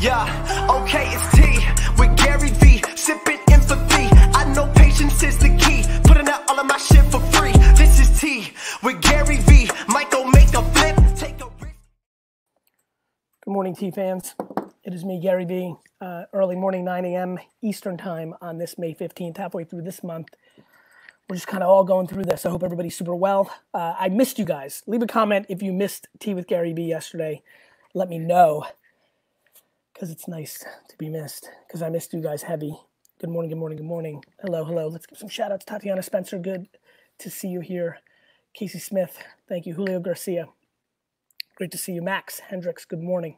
Yeah, okay, it's Tea with Gary V. Sipping empathy. I know patience is the key. Putting out all of my shit for free. This is Tea with Gary V. Michael make a flip. Take a. Good morning, Tea fans. It is me, Gary V. Uh, early morning, 9 a.m. Eastern Time on this May 15th, halfway through this month. We're just kind of all going through this. I hope everybody's super well. Uh, I missed you guys. Leave a comment if you missed Tea with Gary V yesterday. Let me know because it's nice to be missed because I missed you guys heavy. Good morning, good morning, good morning. Hello, hello. Let's give some shout outs. Tatiana Spencer, good to see you here. Casey Smith, thank you. Julio Garcia, great to see you. Max Hendricks, good morning.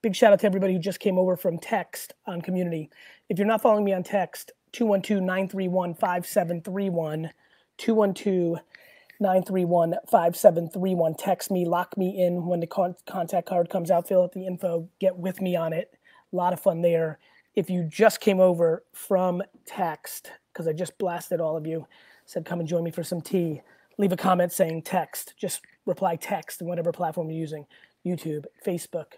Big shout out to everybody who just came over from text on community. If you're not following me on text, 212 931 5731. 212 931 5731. Text me, lock me in when the con- contact card comes out, fill out the info, get with me on it. A lot of fun there. If you just came over from text, because I just blasted all of you, said come and join me for some tea, leave a comment saying text. Just reply text in whatever platform you're using YouTube, Facebook,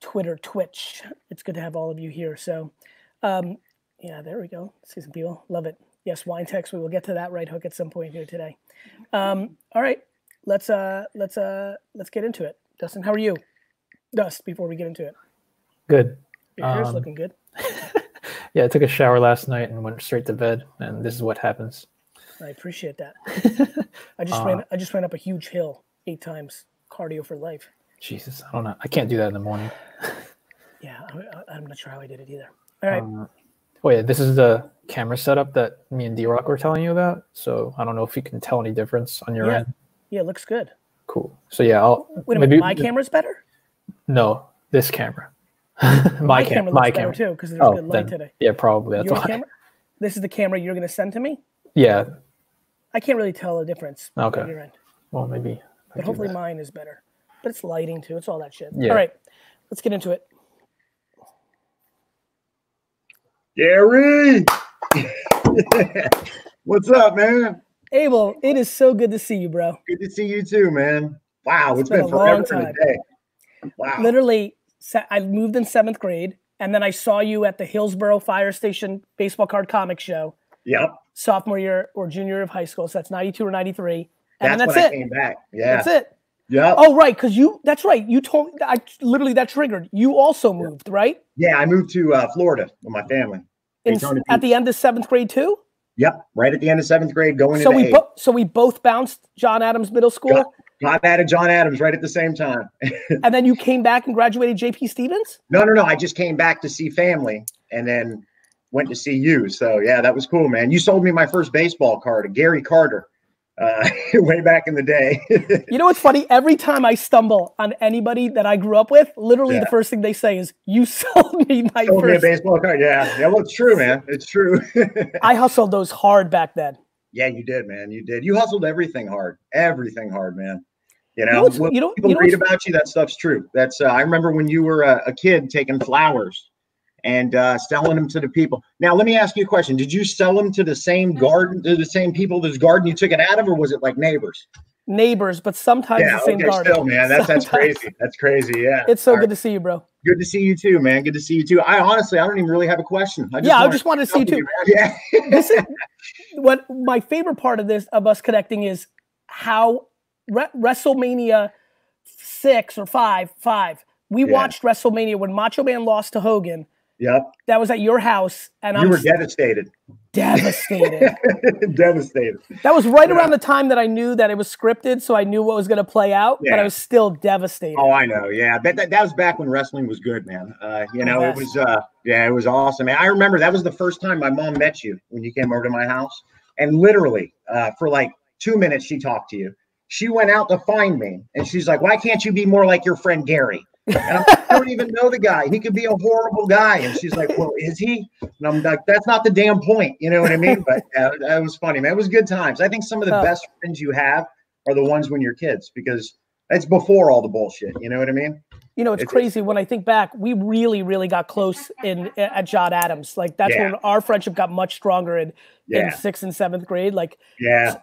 Twitter, Twitch. It's good to have all of you here. So, um, yeah, there we go. See some people. Love it. Yes, wine text. We will get to that right hook at some point here today. Um, all right, let's uh, let's uh, let's get into it. Dustin, how are you? Dust. Before we get into it, Good. your hair's Um, looking good. Yeah, I took a shower last night and went straight to bed, and this is what happens. I appreciate that. I just Uh, ran. I just ran up a huge hill eight times. Cardio for life. Jesus, I don't know. I can't do that in the morning. Yeah, I, I'm not sure how I did it either. All right. Um, oh yeah, this is the camera setup that me and D Rock were telling you about. So I don't know if you can tell any difference on your Yeah. end. yeah, it looks good. Cool. So yeah, I'll Wait a minute. My camera's better. No, this camera. my, My cam- camera my camera. too because there's Oh, good light then- today. Yeah, probably. That's Your why. camera. This is the camera you're going to send to me. Yeah. I can't really tell the difference. on Okay. your end. Well, maybe. But hopefully mine is better. But it's lighting too. It's all that shit. Yeah. All right, let's get into it. Gary, what's up, man? Abel, it is so good to see you, bro. Good to see you too, man. Wow, It's it's been been, a long time. Wow. Literally, I moved in seventh grade, and then I saw you at the Hillsboro Fire Station baseball card comic show, Yep. sophomore year or junior year of high school. So that's '92 or '93, and That's, that's when it. I came back. Yeah. That's it. Yep. Oh, right, because you. That's right. You told. I literally that triggered. You also moved, right? Yeah, I moved to uh, Florida with my family. In, at the end of seventh grade too. Yep. Right at the end of seventh grade, going So into we both. So we both bounced John Adams Middle School, Got out of John Adams right at the same time. and then you came back and graduated J.P. Stevens. no, no, no. I just came back to see family and then went to see you. So yeah, that was cool, man. You sold me my first baseball card, a Gary Carter, uh, way back in the day. You know what's funny? Every time I stumble on anybody that I grew up with, literally the first thing they say is, "You sold me my sold me first. baseball card. Yeah, yeah. Well, it's true, man. It's true. I hustled those hard back then. yeah, you did, man. You did. You hustled everything hard. Everything hard, man. You know, know what's- when you know- people you know read about you. That stuff's true. That's. Uh, I remember when you were a, a kid taking flowers and uh, selling them to the people. Now, let me ask you a question. Did you sell them to the same garden, to the same people, this garden you took it out of, or was it like neighbors? Neighbors, but sometimes yeah, the same okay, garden. still, man. That's that's crazy. That's crazy. Yeah. It's so All good right. to see you, bro. Good to see you too, man. Good to see you too. I honestly, I don't even really have a question. I Yeah, I just wanted to see you too. man. Yeah. This is what my favorite part of this of us connecting is how Re- WrestleMania six or five, five. We Yeah. watched WrestleMania when Macho Man lost to Hogan. Yep. That was at your house, and You I'm were devastated. devastated. devastated. That was right Yeah. around the time that I knew that it was scripted, so I knew what was going to play out, but I was still devastated. Oh, I know. Yeah, that, that, that was back when wrestling was good, man. Uh, you know, it was. Uh, yeah, it was awesome, man. I remember that was the first time my mom met you when you came over to my house, and literally uh, for like two minutes she talked to you. She went out to find me, and she's like, "Why can't you be more like your friend Gary?" And I'm like, I don't even know the guy. He could be a horrible guy. And she's like, Well, is he? And I'm like, That's not the damn point. You know what I mean? But uh, that was funny, man. It was good times. I think some of the Oh. best friends you have are the ones when you're kids because it's before all the bullshit. You know what I mean? You know, it's It's- crazy when I think back. We really, really got close in at John Adams. Like that's Yeah. when our friendship got much stronger in in sixth and seventh grade. Like, Yeah.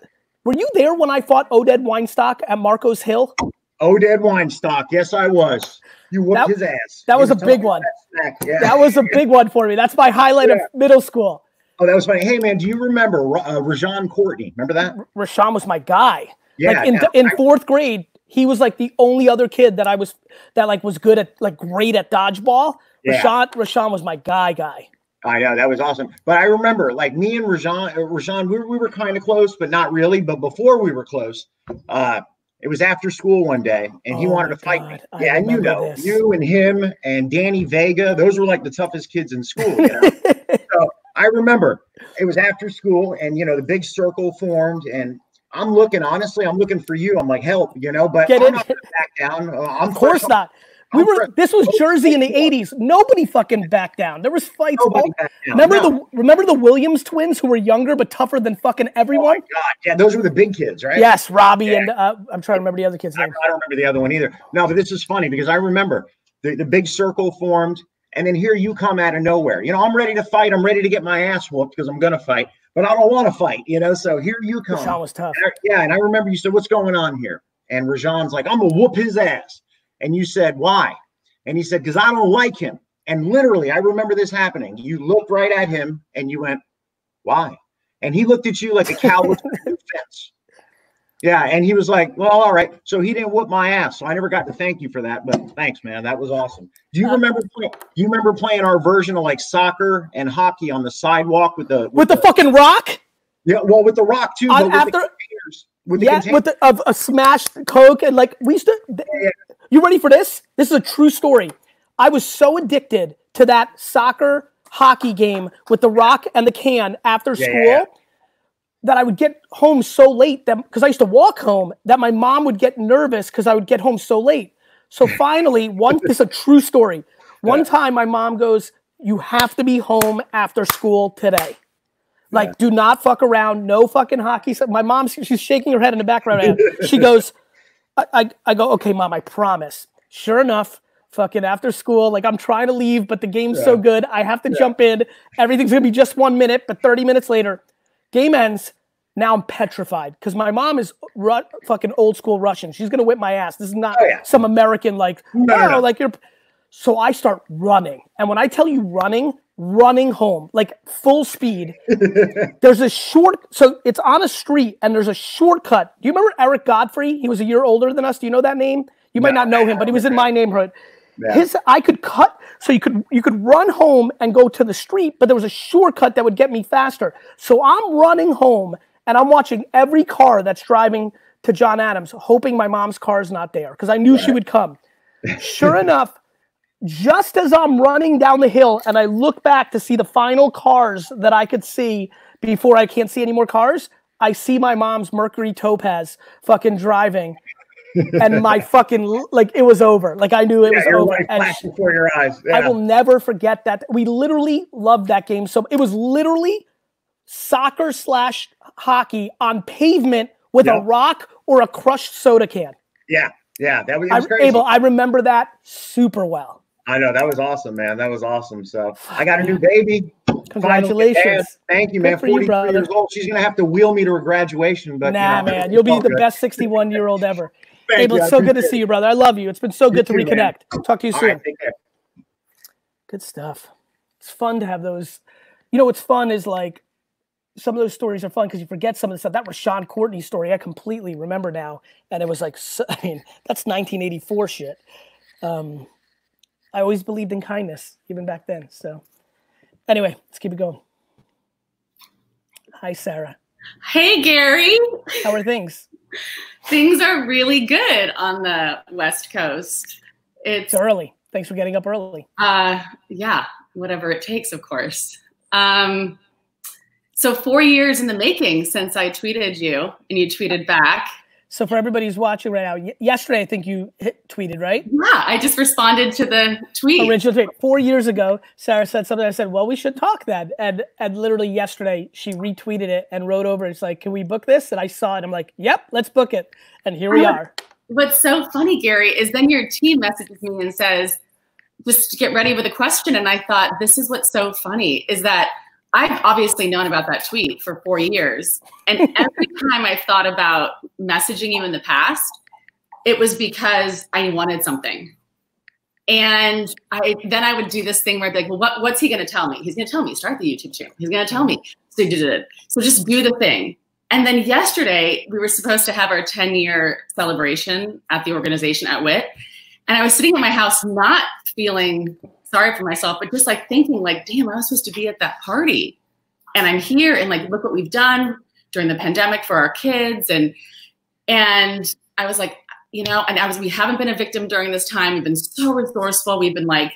were you there when I fought Oded Weinstock at Marcos Hill? Oded Weinstock. Yes, I was. You whooped That- his ass. that was a big one. that. Yeah. That was a big one for me. That's my highlight of middle school. oh, that was funny. Hey, man, do you remember uh, Rajon Courtney? Remember that? Rashawn was my guy. Yeah. like in yeah. in fourth grade, he was like the only other kid that I was that like was good at like great at dodgeball. Yeah. Rashawn Rashawn was my guy guy. I know that was awesome. But I remember, like me and Rajon, uh, Rajon, we, were- we were kind of close, but not really. But before we were close, uh, it was after school one day, and he Oh wanted to fight me. God, I Yeah, and you know, this. you and him and Danny Vega, those were like the toughest kids in school. You know? so I remember it was after school, and you know the big circle formed, and I'm looking. Honestly, I'm looking for you. I'm like, help, you know. But Get I'm in. not back down. Uh, I'm Of course not. We were. This was Jersey in the '80s. Nobody fucking backed down. There was fights. Nobody down. remember No. the remember the Williams twins who were younger but tougher than fucking Oh my everyone. God, yeah, those were the big kids, right? Yes, Robbie Yeah. and uh, I'm trying to remember the other kid's I, name. I don't remember the other one either. No, but this is funny because I remember the, the big circle formed, and then here you come out of nowhere. You know, I'm ready to fight. I'm ready to get my ass whooped because I'm gonna fight, but I don't want to fight. You know, so here you come. Rashawn was tough. And I- yeah, and I remember you said, "What's going on here?" And Rajan's like, "I'm gonna whoop his ass," and you said, "Why?" And he said, "Because I don't like him." And literally, I remember this happening. You looked right at him and you went, "Why?" And he looked at you like a cow looks at a fence. Yeah, and he was like, "Well, all right." So he didn't whoop my ass, so I never got to thank you for that. But thanks, man. That was awesome. Do you remember? Play, you remember playing our version of like soccer and hockey on the sidewalk with the With the fucking rock. yeah, well, with the rock too. With after- the with the yeah, with the, of a smashed Coke and like we used to. yeah. You ready for this? This is a true story. I was so addicted to that soccer hockey game with the rock and the can after Yeah, school yeah, yeah. that I would get home so late that because I used to walk home that my mom would get nervous because I would get home so late. So finally, one this is a true story. One Yeah. time my mom goes, You have to be home after school today. Like, do not fuck around. No fucking hockey. My mom, she's shaking her head in the background. she goes, I, I, I go, okay, mom, I promise. Sure enough, fucking after school, like I'm trying to leave, but the game's so good. I have to jump in. Everything's gonna be just one minute, but 30 minutes later, game ends. Now I'm petrified because my mom is ru- fucking old school Russian. She's gonna whip my ass. This is not Oh, yeah. some American like, No, no, no. like you're. So I start running, and when I tell you running, running home like full speed. there's a short, so it's on a street, and there's a shortcut. Do you remember Eric Godfrey? He was a year older than us. Do you know that name? You might No, not know him, but he was in my neighborhood. Yeah. His, I could cut, so you could you could run home and go to the street, but there was a shortcut that would get me faster. So I'm running home, and I'm watching every car that's driving to John Adams, hoping my mom's car is not there because I knew she would come. Sure enough, just as I'm running down the hill and I look back to see the final cars that I could see before I can't see any more cars, I see my mom's Mercury Topaz fucking driving. and my fucking like it was over. Like I knew it Yeah, was over. And before your eyes. I will never forget that. We literally loved that game. So it was literally soccer slash hockey on pavement with a rock or a crushed soda can. yeah, yeah, that was, it I'm crazy. able. I remember that super well. I know that was awesome, man. That was awesome. So I got a new baby. Congratulations. Thank you, man. for you, 43 brother. years old. She's gonna have to wheel me to her graduation, but you Nah, know, man, you'll be the good. best 61 year old ever. Thank Abel, you, it's so good to see you, brother. I love you. It's been so good to too, man. reconnect. Talk to you All soon. right. Good stuff. It's fun to have those. You know what's fun is like some of those stories are fun because you forget some of the stuff. That was Sean Courtney's story. I completely remember now, and it was like, so, I mean, that's 1984 shit. Um, I always believed in kindness, even back then. So, anyway, let's keep it going. Hi, Sarah. Hey, Gary. How are things? Things are really good on the West Coast. It's, It's early. Thanks for getting up early. uh, yeah, whatever it takes, of course. Um, so, four years in the making since I tweeted you and you tweeted back. So, for everybody who's watching right now, y- yesterday I think you hit, tweeted right. Yeah, I just responded to the tweet. original tweet. Four years ago, Sarah said something. I said, "Well, we should talk then." And and literally yesterday, she retweeted it and wrote over. It's like, "Can we book this?" And I saw it. I'm like, "Yep, let's book it." And here we oh, are. What's so funny, Gary, is then your team messages me and says, just get ready with a question. And I thought, this is what's so funny is that I've obviously known about that tweet for four years. And every time I've thought about messaging you in the past, it was because I wanted something. And I then I would do this thing where I'd be like, well, what, what's he going to tell me? He's going to tell me start the YouTube channel. He's going to tell me. So he did it. So just do the thing. And then yesterday we were supposed to have our 10 year celebration at the organization at WIT. And I was sitting in my house, not feeling sorry for myself, but just like thinking, like, damn, I was supposed to be at that party. And I'm here and like, look what we've done during the pandemic for our kids. And and I was like, you know, and I was, we haven't been a victim during this time. We've been so resourceful. We've been like,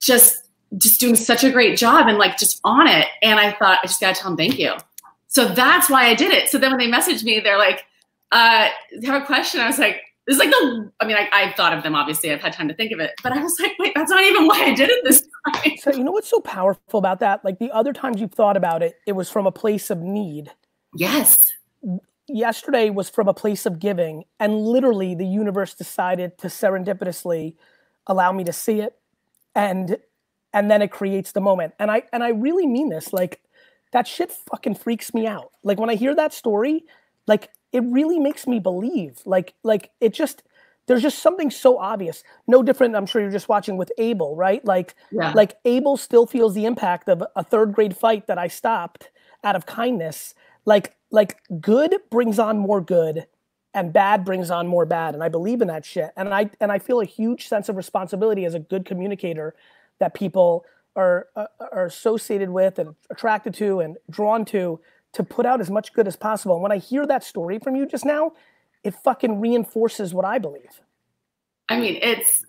just, just doing such a great job and like just on it. And I thought, I just gotta tell them thank you. So that's why I did it. So then when they messaged me, they're like, uh, have a question. I was like, is like the, I mean, I, I thought of them, obviously. I've had time to think of it. But I was like, wait, that's not even why I did it this time. So, you know what's so powerful about that? Like the other times you've thought about it, it was from a place of need. Yes yesterday was from a place of giving and literally the universe decided to serendipitously allow me to see it and and then it creates the moment and i and i really mean this like that shit fucking freaks me out like when i hear that story like it really makes me believe like like it just there's just something so obvious no different i'm sure you're just watching with abel right? Like yeah. like abel still feels the impact of a third grade fight that i stopped out of kindness. Like like good brings on more good and bad brings on more bad and i believe in that shit. And i and i feel a huge sense of responsibility as a good communicator that people are uh, are associated with and attracted to and drawn to to put out as much good as possible. And when i hear that story from you just now it fucking reinforces what i believe. I mean it's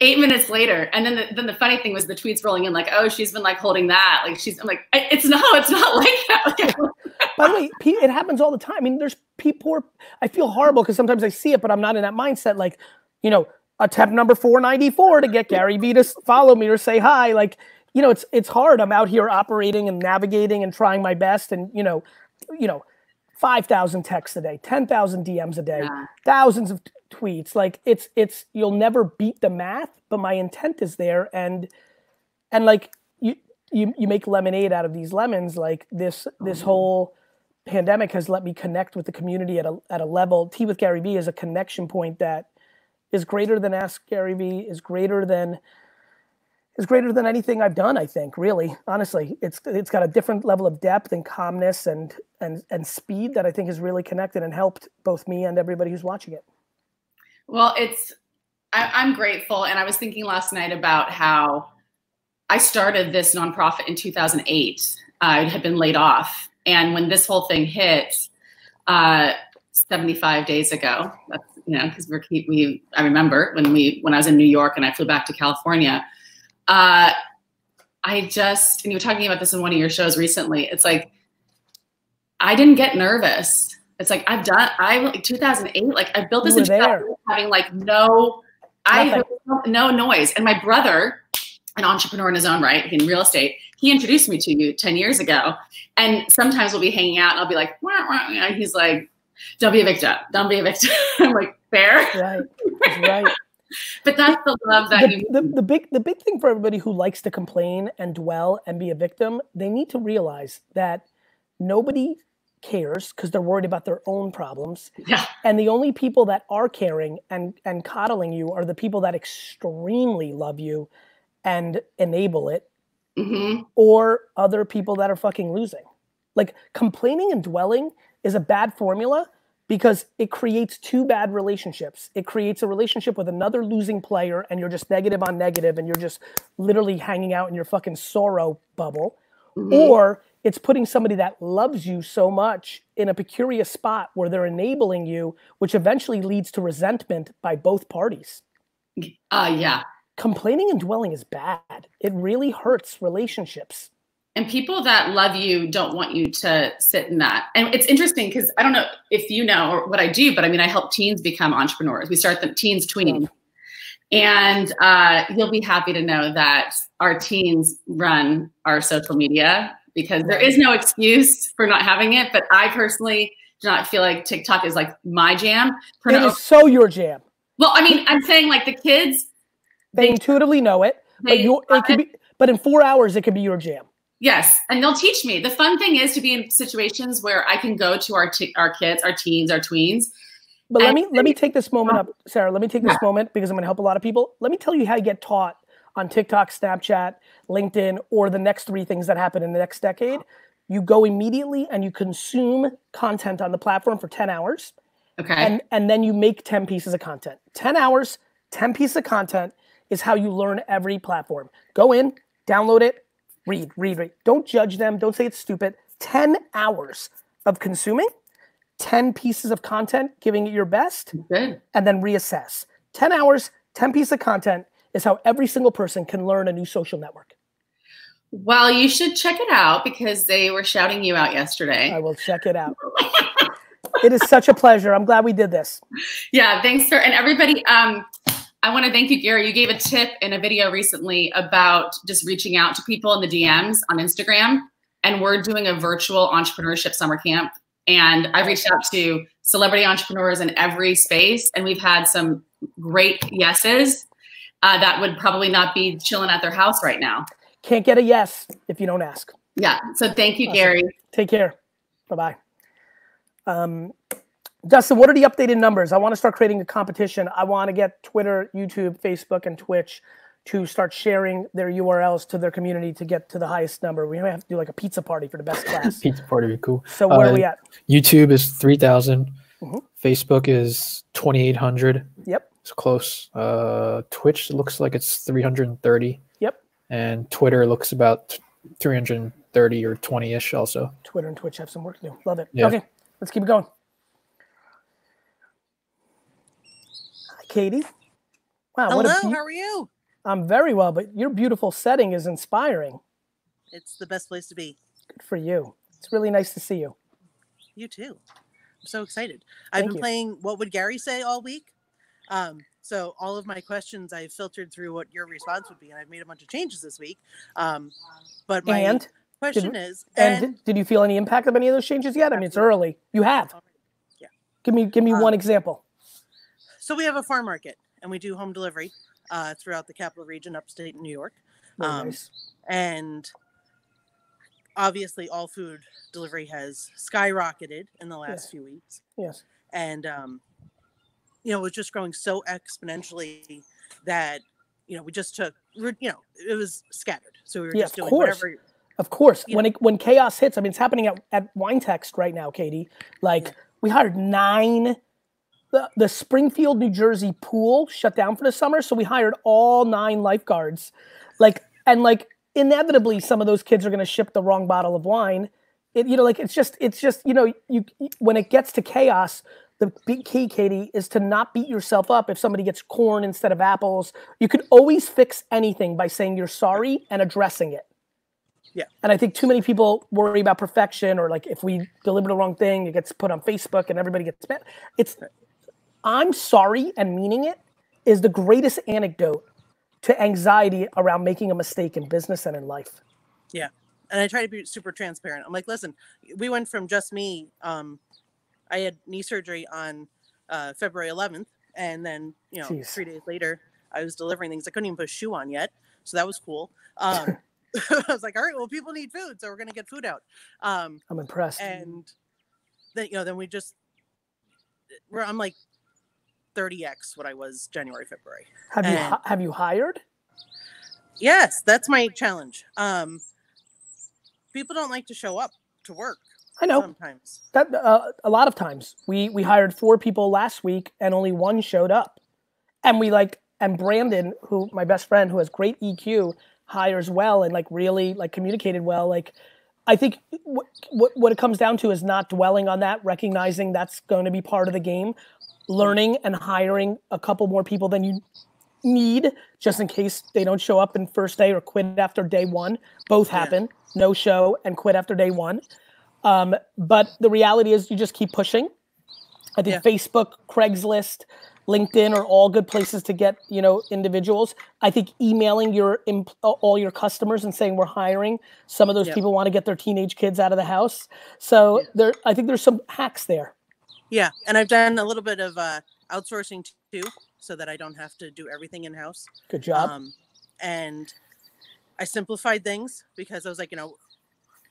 eight minutes later and then the, then the funny thing was the tweets rolling in like oh she's been like holding that. Like she's i'm like it's no it's not like that. By the way it happens all the time. I mean there's people i feel horrible because sometimes i see it but i'm not in that mindset like you know attempt number 494 to get gary vee to follow me or say hi. Like you know it's it's hard i'm out here operating and navigating and trying my best and you know you know 5000 texts a day 10000 dms a day yeah. thousands of tweets like it's it's you'll never beat the math but my intent is there and and like you you, you make lemonade out of these lemons like this this mm-hmm. whole pandemic has let me connect with the community at a, at a level tea with gary vee is a connection point that is greater than ask gary vee is greater than is greater than anything I've done. I think, really, honestly, it's it's got a different level of depth and calmness and and and speed that I think has really connected and helped both me and everybody who's watching it. Well, it's I, am grateful, and I was thinking last night about how I started this nonprofit in 2008. I had been laid off, and when this whole thing hit, uh, 75 days ago, that's you know because we're we I remember when we when I was in New York and I flew back to California. Uh, I just and you were talking about this in one of your shows recently. It's like I didn't get nervous it's like I've done. I like 2008. Like I built this in having like no, Nothing. I no noise. And my brother, an entrepreneur in his own right in real estate, he introduced me to you 10 years ago. And sometimes we'll be hanging out and I'll be like, wah, wah, and he's like, don't be a victim. Don't be a victim. I'm like, fair. Right. right. But that's the love that the, you the, the big the big thing for everybody who likes to complain and dwell and be a victim, they need to realize that nobody cares because they're worried about their own problems. Yeah. And the only people that are caring and and coddling you are the people that extremely love you and enable it, mm-hmm. or other people that are fucking losing. Like complaining and dwelling is a bad formula because it creates two bad relationships. It creates a relationship with another losing player, and you're just negative on negative, and you're just literally hanging out in your fucking sorrow bubble. Mm-hmm. Or it's putting somebody that loves you so much in a precarious spot where they're enabling you, which eventually leads to resentment by both parties. Uh, yeah. Complaining and dwelling is bad. It really hurts relationships. And people that love you don't want you to sit in that. And it's interesting because I don't know if you know or what I do, but I mean, I help teens become entrepreneurs. We start the teens tween. And uh, you'll be happy to know that our teens run our social media because there is no excuse for not having it. But I personally do not feel like TikTok is like my jam. It is so your jam. Well, I mean, I'm saying like the kids, they, they intuitively know it, but you it could be, but in four hours it could be your jam. Yes, and they'll teach me. The fun thing is to be in situations where I can go to our t- our kids, our teens, our tweens, But let me let me take this moment up, Sarah. Let me take this moment because I'm going to help a lot of people. Let me tell you how you get taught on TikTok, Snapchat, LinkedIn, or the next three things that happen in the next decade. You go immediately and you consume content on the platform for 10 hours, Okay. and and then you make 10 pieces of content. 10 hours, 10 pieces of content is how you learn every platform. Go in, download it, read, read, read. Don't judge them. Don't say it's stupid. 10 hours of consuming, 10 pieces of content, giving it your best Good. and then reassess. 10 hours, 10 pieces of content is how every single person can learn a new social network. Well, you should check it out because they were shouting you out yesterday. I will check it out. it is such a pleasure. I'm glad we did this. Yeah, thanks for and everybody. Um, I want to thank you, Gary. You gave a tip in a video recently about just reaching out to people in the DMs on Instagram, and we're doing a virtual entrepreneurship summer camp. And I've reached out to celebrity entrepreneurs in every space, and we've had some great yeses uh, that would probably not be chilling at their house right now. Can't get a yes if you don't ask. Yeah. So thank you, Awesome. Gary. Take care. Bye bye. Um, Dustin, what are the updated numbers? I want to start creating a competition. I want to get Twitter, YouTube, Facebook, and Twitch to start sharing their URLs to their community to get to the highest number. We have to do like a pizza party for the best class. Pizza party would be cool. So where are Uh, we at? YouTube is 3,000. Mhm. Facebook is 2,800. Yep. It's close. Uh, Twitch looks like it's 330. Yep. And Twitter looks about 330 or 20 ish also. Twitter and Twitch have some work to do. Love it. Yeah. Okay, let's keep it going. Katie. Wow, what Hello, a beau- how are you? I'm very well, but your beautiful setting is inspiring. It's the best place to be. Good for you. It's really nice to see you. You too. I'm so excited. I've been you. playing What Would Gary Say all week. Um, so all of my questions I've filtered through what your response would be, and I've made a bunch of changes this week. Um, but my and question is, and, and, did you feel any impact of any of those changes yet? I mean, it's early. You have. Yeah. Give me give me one Um, example. So we have a farm market, and we do home delivery uh, throughout the capital region, upstate New York. Very um, nice. and obviously all food delivery has skyrocketed in the last Yeah. few weeks Yes. and um, you know it was just growing so exponentially that you know we just took we're- you know it was scattered so we were Yeah, just of doing course. whatever Of course, when it when chaos hits, I mean, it's happening at, at Wine Text right now, Katie. Like Yeah. we hired nine. The, the Springfield, New Jersey pool shut down for the summer, so we hired all nine lifeguards. Like and like inevitably, some of those kids are going to ship the wrong bottle of wine. It, you know, like it's just it's just you know you when it gets to chaos, the big key, Katie, is to not beat yourself up if somebody gets corn instead of apples. You could always fix anything by saying you're sorry and addressing it. Yeah. And I think too many people worry about perfection or like if we deliver the wrong thing, it gets put on Facebook and everybody gets mad. It's I'm sorry and meaning it is the greatest anecdote to anxiety around making a mistake in business and in life. yeah and i try to be super transparent i'm like listen we went from just me um i had knee surgery on uh february 11th and then you know Jeez. three days later i was delivering things i couldn't even put a shoe on yet so that was cool um i was like all right well people need food so we're gonna get food out um I'm impressed. and then you know then we just we're i'm like 30x what i was january february. Have you and- hi- have you hired? yes that's my challenge. Um people don't like to show up to work I know. sometimes. That uh, a lot of times. We we hired four people last week and only one showed up, and we like and Brandon, who my best friend, who has great EQ, hires well and like really like communicated well. Like, I think what what what it comes down to is not dwelling on that, recognizing that's going to be part of the game, learning and hiring a couple more people than you need just in case they don't show up in first day or quit after day one. Both Yeah. happen. No show and quit after day one. Um, but the reality is you just keep pushing. I think Yeah. Facebook, Craigslist, LinkedIn are all good places to get, you know, individuals. I think emailing your all your customers and saying we're hiring. Some of those Yeah. people want to get their teenage kids out of the house. So Yeah. there I think there's some hacks there. Yeah and i've done a little bit of uh outsourcing too so that i don't have to do everything in house Good job. um and i simplified things because i was like you know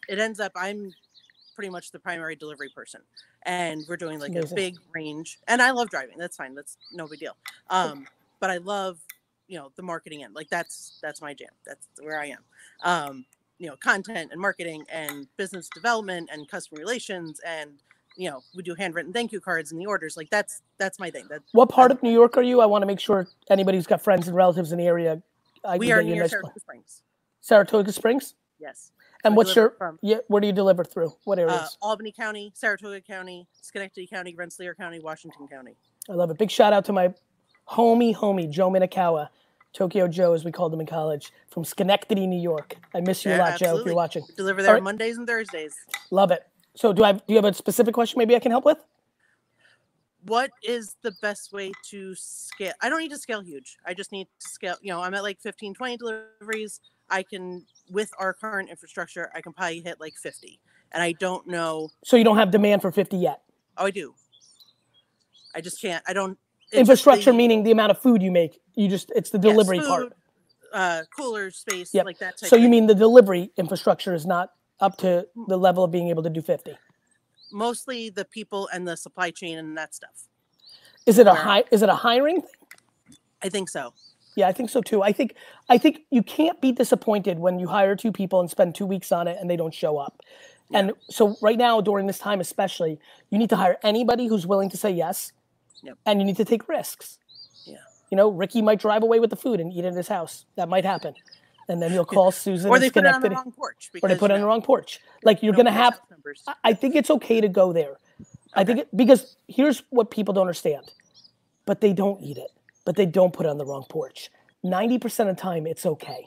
it ends up i'm pretty much the primary delivery person, and we're doing like a big range. And I love driving. That's fine. That's no big deal. Um, but I love you know the marketing end. Like that's that's my jam. That's where I am. Um, you know, content and marketing and business development and customer relations and you know we do handwritten thank you cards and the orders. Like that's that's my thing. That What part of New York are you? I want to make sure anybody who's got friends and relatives in the area. I we are near Saratoga pla- Springs. Saratoga Springs. Yes. And We what's your from yeah? Where do you deliver through? What areas? uh, Albany County, Saratoga County, Schenectady County, Rensselaer County, Washington County. I love it. Big shout out to my homie, homie Joe Minakawa, Tokyo Joe as we called him in college, from Schenectady, New York. I miss you a Yeah, lot, Joe. If you're watching, Deliver there right. Mondays and Thursdays. love it. So do I? Do you have a specific question? Maybe I can help with. What is the best way to scale? I don't need to scale huge. I just need to scale. You know, I'm at like 15, 20 deliveries. I can, with our current infrastructure, I can probably hit like 50. And I don't know. So you don't have demand for 50 yet. Oh, I do. I just can't. I don't. Infrastructure the- meaning the amount of food you make. You just it's the yes, delivery part. Uh, cooler space, Yep. like that type So you mean the delivery infrastructure is not up to the level of being able to do 50? mostly the people and the supply chain and that stuff. Is it a high? Is it a hiring? thing? I think so. Yeah, I think so too. I think I think you can't be disappointed when you hire two people and spend two weeks on it and they don't show up. And so right now during this time especially, you need to hire anybody who's willing to say yes, Yep. and you need to take risks. Yeah. You know, Ricky might drive away with the food and eat it in his house. That might happen, and then he'll call Susan. Or they put it on the wrong porch. or they put it on the wrong porch. Like you're no gonna have. numbers. I- think it's okay to go there. I think it, because here's what people don't understand, but they don't eat it, but they don't put it on the wrong porch. Ninety percent of the time, it's okay,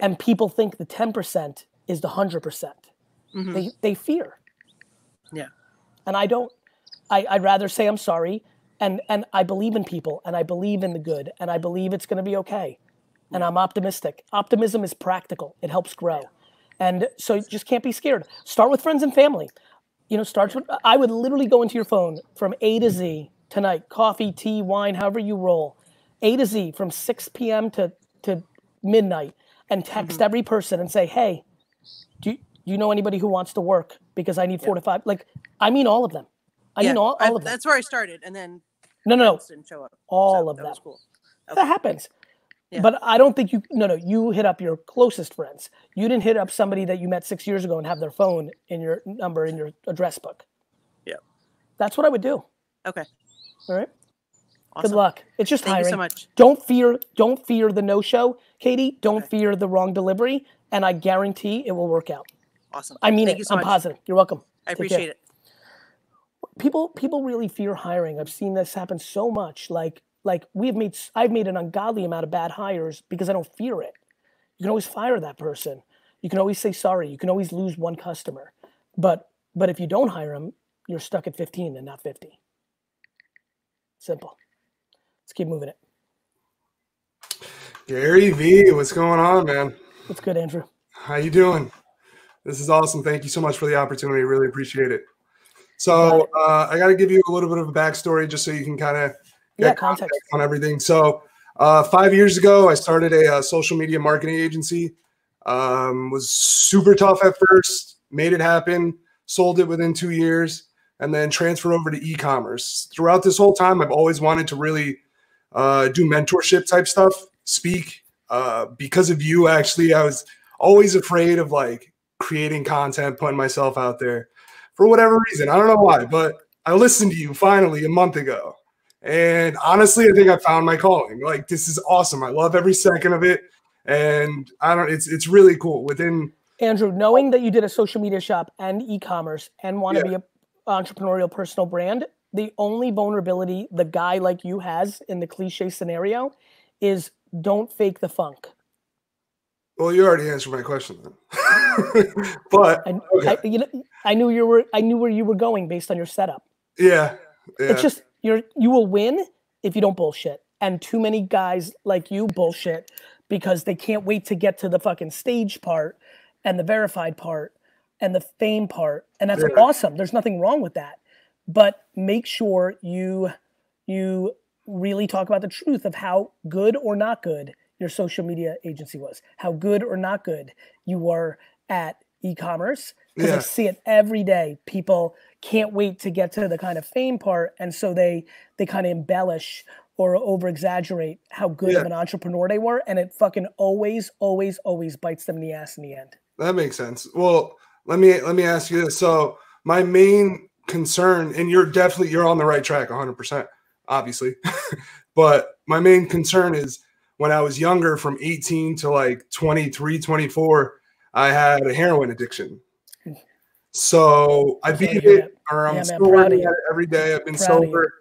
and people think the ten percent is the hundred percent. Mhm. They they fear, Yeah. and I don't. I, I'd rather say I'm sorry, and and I believe in people, and I believe in the good, and I believe it's going to be okay, and I'm optimistic. Optimism is practical; it helps grow, and so you just can't be scared. Start with friends and family. You know, starts with. I would literally go into your phone from A to Z tonight: coffee, tea, wine, however you roll, A to Z from 6 p.m. to to midnight, and text mm-hmm. every person and say, "Hey, do you, you know anybody who wants to work? Because I need four to five. Like, I mean all of them. I Yeah, mean all, I- of them. That's where I started, and then No, no, no, didn't show up. all So of that cool. That happens. Yeah. But I don't think you. No, no. You hit up your closest friends. You didn't hit up somebody that you met six years ago and have their phone in your number in your address book. Yeah. That's what I would do. Okay. All right. Awesome. Good luck. It's just Thank hiring. you so much. Don't fear. Don't fear the no show, Katie. Don't Okay. fear the wrong delivery, and I guarantee it will work out. Awesome. I mean Thank it. you so I'm much. positive. You're welcome. I Take care. appreciate it. people people really fear hiring. I've seen this happen so much. Like like we've made I've made an ungodly amount of bad hires because I don't fear it. You can always fire that person. You can always say sorry. You can always lose one customer. But but if you don't hire them, you're stuck at 15 and not 50. Simple. Let's keep moving it. Gary V, what's going on, man? What's good, Andrew? How you doing? This is awesome. Thank you so much for the opportunity. Really appreciate it. So uh, I got to give you a little bit of a backstory just so you can kind of Yeah, context. on everything. So uh, five years ago, I started a, uh social media marketing agency. Um, was super tough at first, made it happen, sold it within two years, and then transferred over to e-commerce. Throughout this whole time, I've always wanted to really uh, do mentorship type stuff, speak. Uh, because of you, actually, I was always afraid of like creating content, putting myself out there for whatever reason. I don't know why, but I listened to you finally a month ago. And honestly, I think I found my calling. Like this is awesome. I love every second of it. And I don't it's it's really cool. Within Andrew, knowing that you did a social media shop and e-commerce and want to Yeah. be a entrepreneurial personal brand, the only vulnerability the guy like you has in the cliche scenario is don't fake the funk. well, you already answered my question then. but And Okay. I, you know, I knew you were I knew where you were going based on your setup. yeah. Yeah. It's just you're you will win if you don't bullshit. And too many guys like you bullshit because they can't wait to get to the fucking stage part and the verified part and the fame part. And that's Yeah. awesome. There's nothing wrong with that. But make sure you you really talk about the truth of how good or not good your social media agency was. How good or not good you were at e-commerce because I see it every day. People can't wait to get to the kind of fame part, and so they they kind of embellish or over exaggerate how good Yeah. of an entrepreneur they were, and it fucking always, always, always bites them in the ass in the end. That makes sense. Well, let me let me ask you this. So my main concern, and you're definitely you're on the right track, 100, percent obviously. but my main concern is when I was younger, from 18 to like 23, 24, I had a heroin addiction. So I beat hear it, or I'm Yeah, still working at it every day. I've been Proud sober.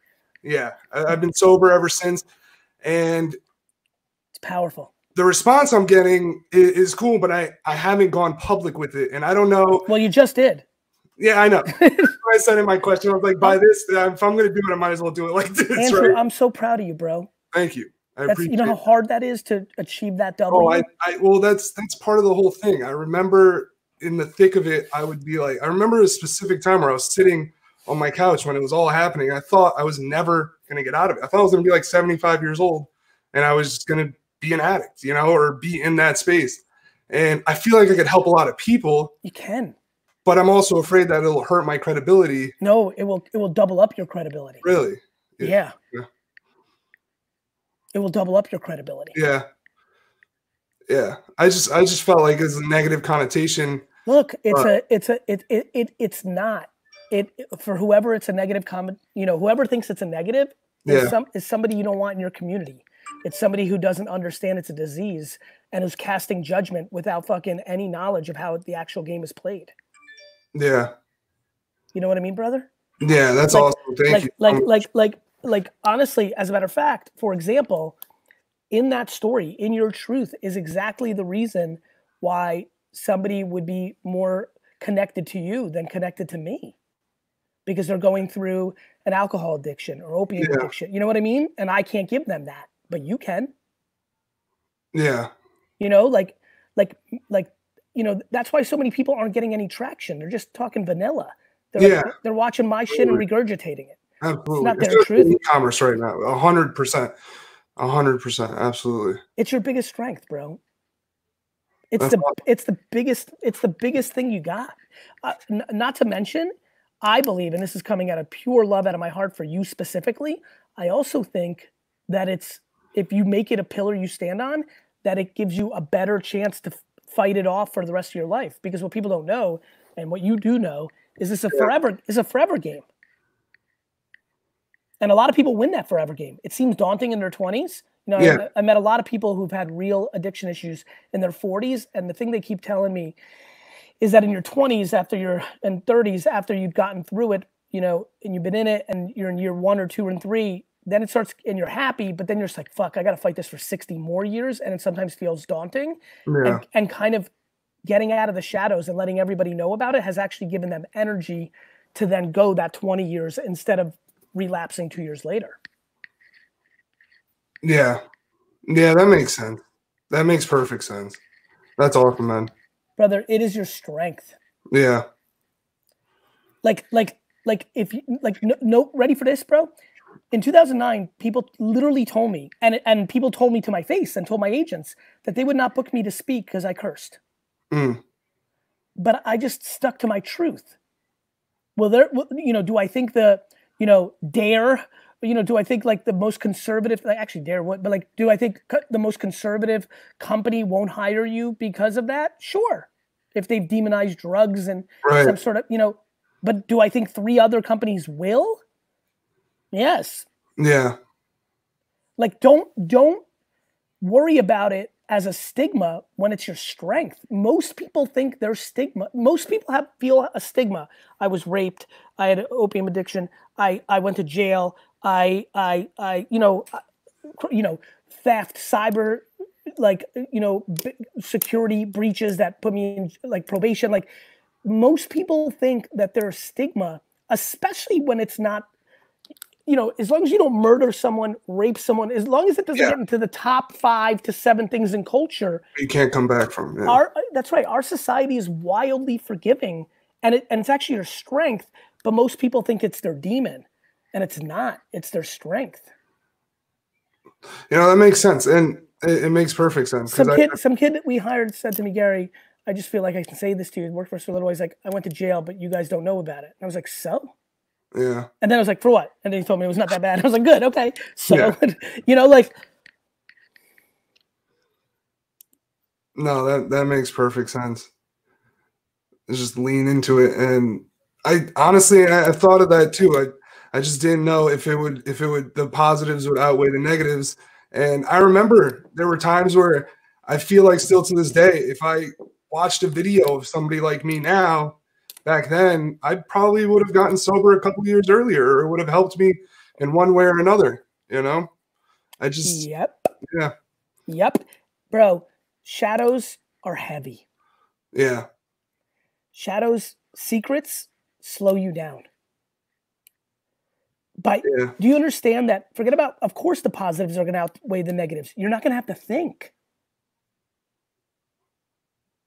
Yeah, I've been sober ever since, and It's powerful. the response I'm getting is, is cool, but I I haven't gone public with it, and I don't know. Well, you just did. Yeah, I know. I said in my question, I was like, by this, uh, if I'm going to do it, I might as well do it like this, Andrew, right? I'm so proud of you, bro. Thank you. I That's you know how hard that is to achieve that double. Oh, I, I, well, that's that's part of the whole thing. I remember in the thick of it, I would be like, I remember a specific time where I was sitting on my couch when it was all happening. I thought I was never going to get out of it. I thought I was going to be like 75 years old, and I was just going to be an addict, you know, or be in that space. And I feel like I could help a lot of people, you can. but I'm also afraid that it'll hurt my credibility. No, it will. It will double up your credibility. Really? Yeah. Yeah. Yeah. It will double up your credibility. Yeah. Yeah. I just I just felt like it's a negative connotation. Look, it's Right. a, it's a, it, it, it, it's not. It for whoever it's a negative comment. You know, whoever thinks it's a negative is some is somebody you don't want in your community. It's somebody who doesn't understand it's a disease and who's casting judgment without fucking any knowledge of how the actual game is played. Yeah. You know what I mean, brother? Yeah, that's Like- awesome. Thank like, you. like, like, like, like, honestly, as a matter of fact, for example, in that story, in your truth, is exactly the reason why somebody would be more connected to you than connected to me because they're going through an alcohol addiction or opiate Yeah. addiction. You know what I mean? And I can't give them that, but you can. yeah. You know, like, like, like, you know, that's why so many people aren't getting any traction. They're just talking vanilla. They're, Yeah. they're watching my shit and regurgitating it. Absolutely. not their in truth. E-commerce right now. Hundred percent. A hundred percent. Absolutely. It's your biggest strength, bro. It's That's the awesome. it's the biggest it's the biggest thing you got. Uh, n- not to mention, I believe, and this is coming out of pure love out of my heart for you specifically. I also think that it's if you make it a pillar you stand on, that it gives you a better chance to f- fight it off for the rest of your life. Because what people don't know, and what you do know, is this a forever is a forever game. And a lot of people win that forever game. It seems daunting in their 20s. You know, I- Yeah. I, met a lot of people who've had real addiction issues in their 40s. And the thing they keep telling me is that in your 20s, after your and 30s, after you've gotten through it, you know, and you've been in it and you're in year one or two and three, then it starts and you're happy, but then you're just like, fuck, I got to fight this for 60 more years. And it sometimes feels daunting Yeah. and, and kind of getting out of the shadows and letting everybody know about it has actually given them energy to then go that 20 years instead of relapsing two years later. Yeah. Yeah, that makes sense. That makes perfect sense. That's awesome, man. Brother, it is your strength. Yeah. Like, like, like, if you like, no, no, ready for this, bro? In 2009, people literally told me, and and people told me to my face and told my agents that they would not book me to speak because I cursed. Mm. but I just stuck to my truth. Well, there, you know, do I think the, you know, dare, you know, do I think like the most conservative, like actually dare what, but like, do I think co- the most conservative company won't hire you because of that? Sure. If they've demonized drugs and Right. some sort of, you know, but do I think three other companies will? Yes. Yeah. Like, don't, don't worry about it as a stigma when it's your strength. Most people think there's stigma. Most people have feel a stigma. I was raped. I had an opium addiction. I I went to jail. I I I you know you know theft, cyber like you know security breaches that put me in like probation. Like most people think that there's stigma, especially when it's not you know, as long as you don't murder someone, rape someone, as long as it doesn't Yeah. get into the top five to seven things in culture, You can't come back from. Yeah. our uh, that's right. Our society is wildly forgiving, and it and it's actually their strength. But most people think it's their demon, and it's not. It's their strength. you know, that makes sense. And it, it makes perfect sense. Some I- kid, some kid that we hired said to me, Gary, I just feel like I can say this to you. Work for us for a little. while. He's like, I went to jail, but you guys don't know about it. And I was like, so? Yeah. And then I was like, for what? And then he told me it was not that bad. I was like, good, okay. So, Yeah. you know, like, No, that that makes perfect sense. Just lean into it, and I honestly I, I thought of that too. I I just didn't know if it would if it would the positives would outweigh the negatives. And I remember there were times where I feel like still to this day, if I watched a video of somebody like me now, back then, I probably would have gotten sober a couple years earlier, or it would have helped me in one way or another. You know, I just yep, yeah yep. Bro, shadows are heavy. yeah Shadows secrets slow you down. By yeah do you understand that? Forget about of course the positives are gonna outweigh the negatives. You're not gonna have to think.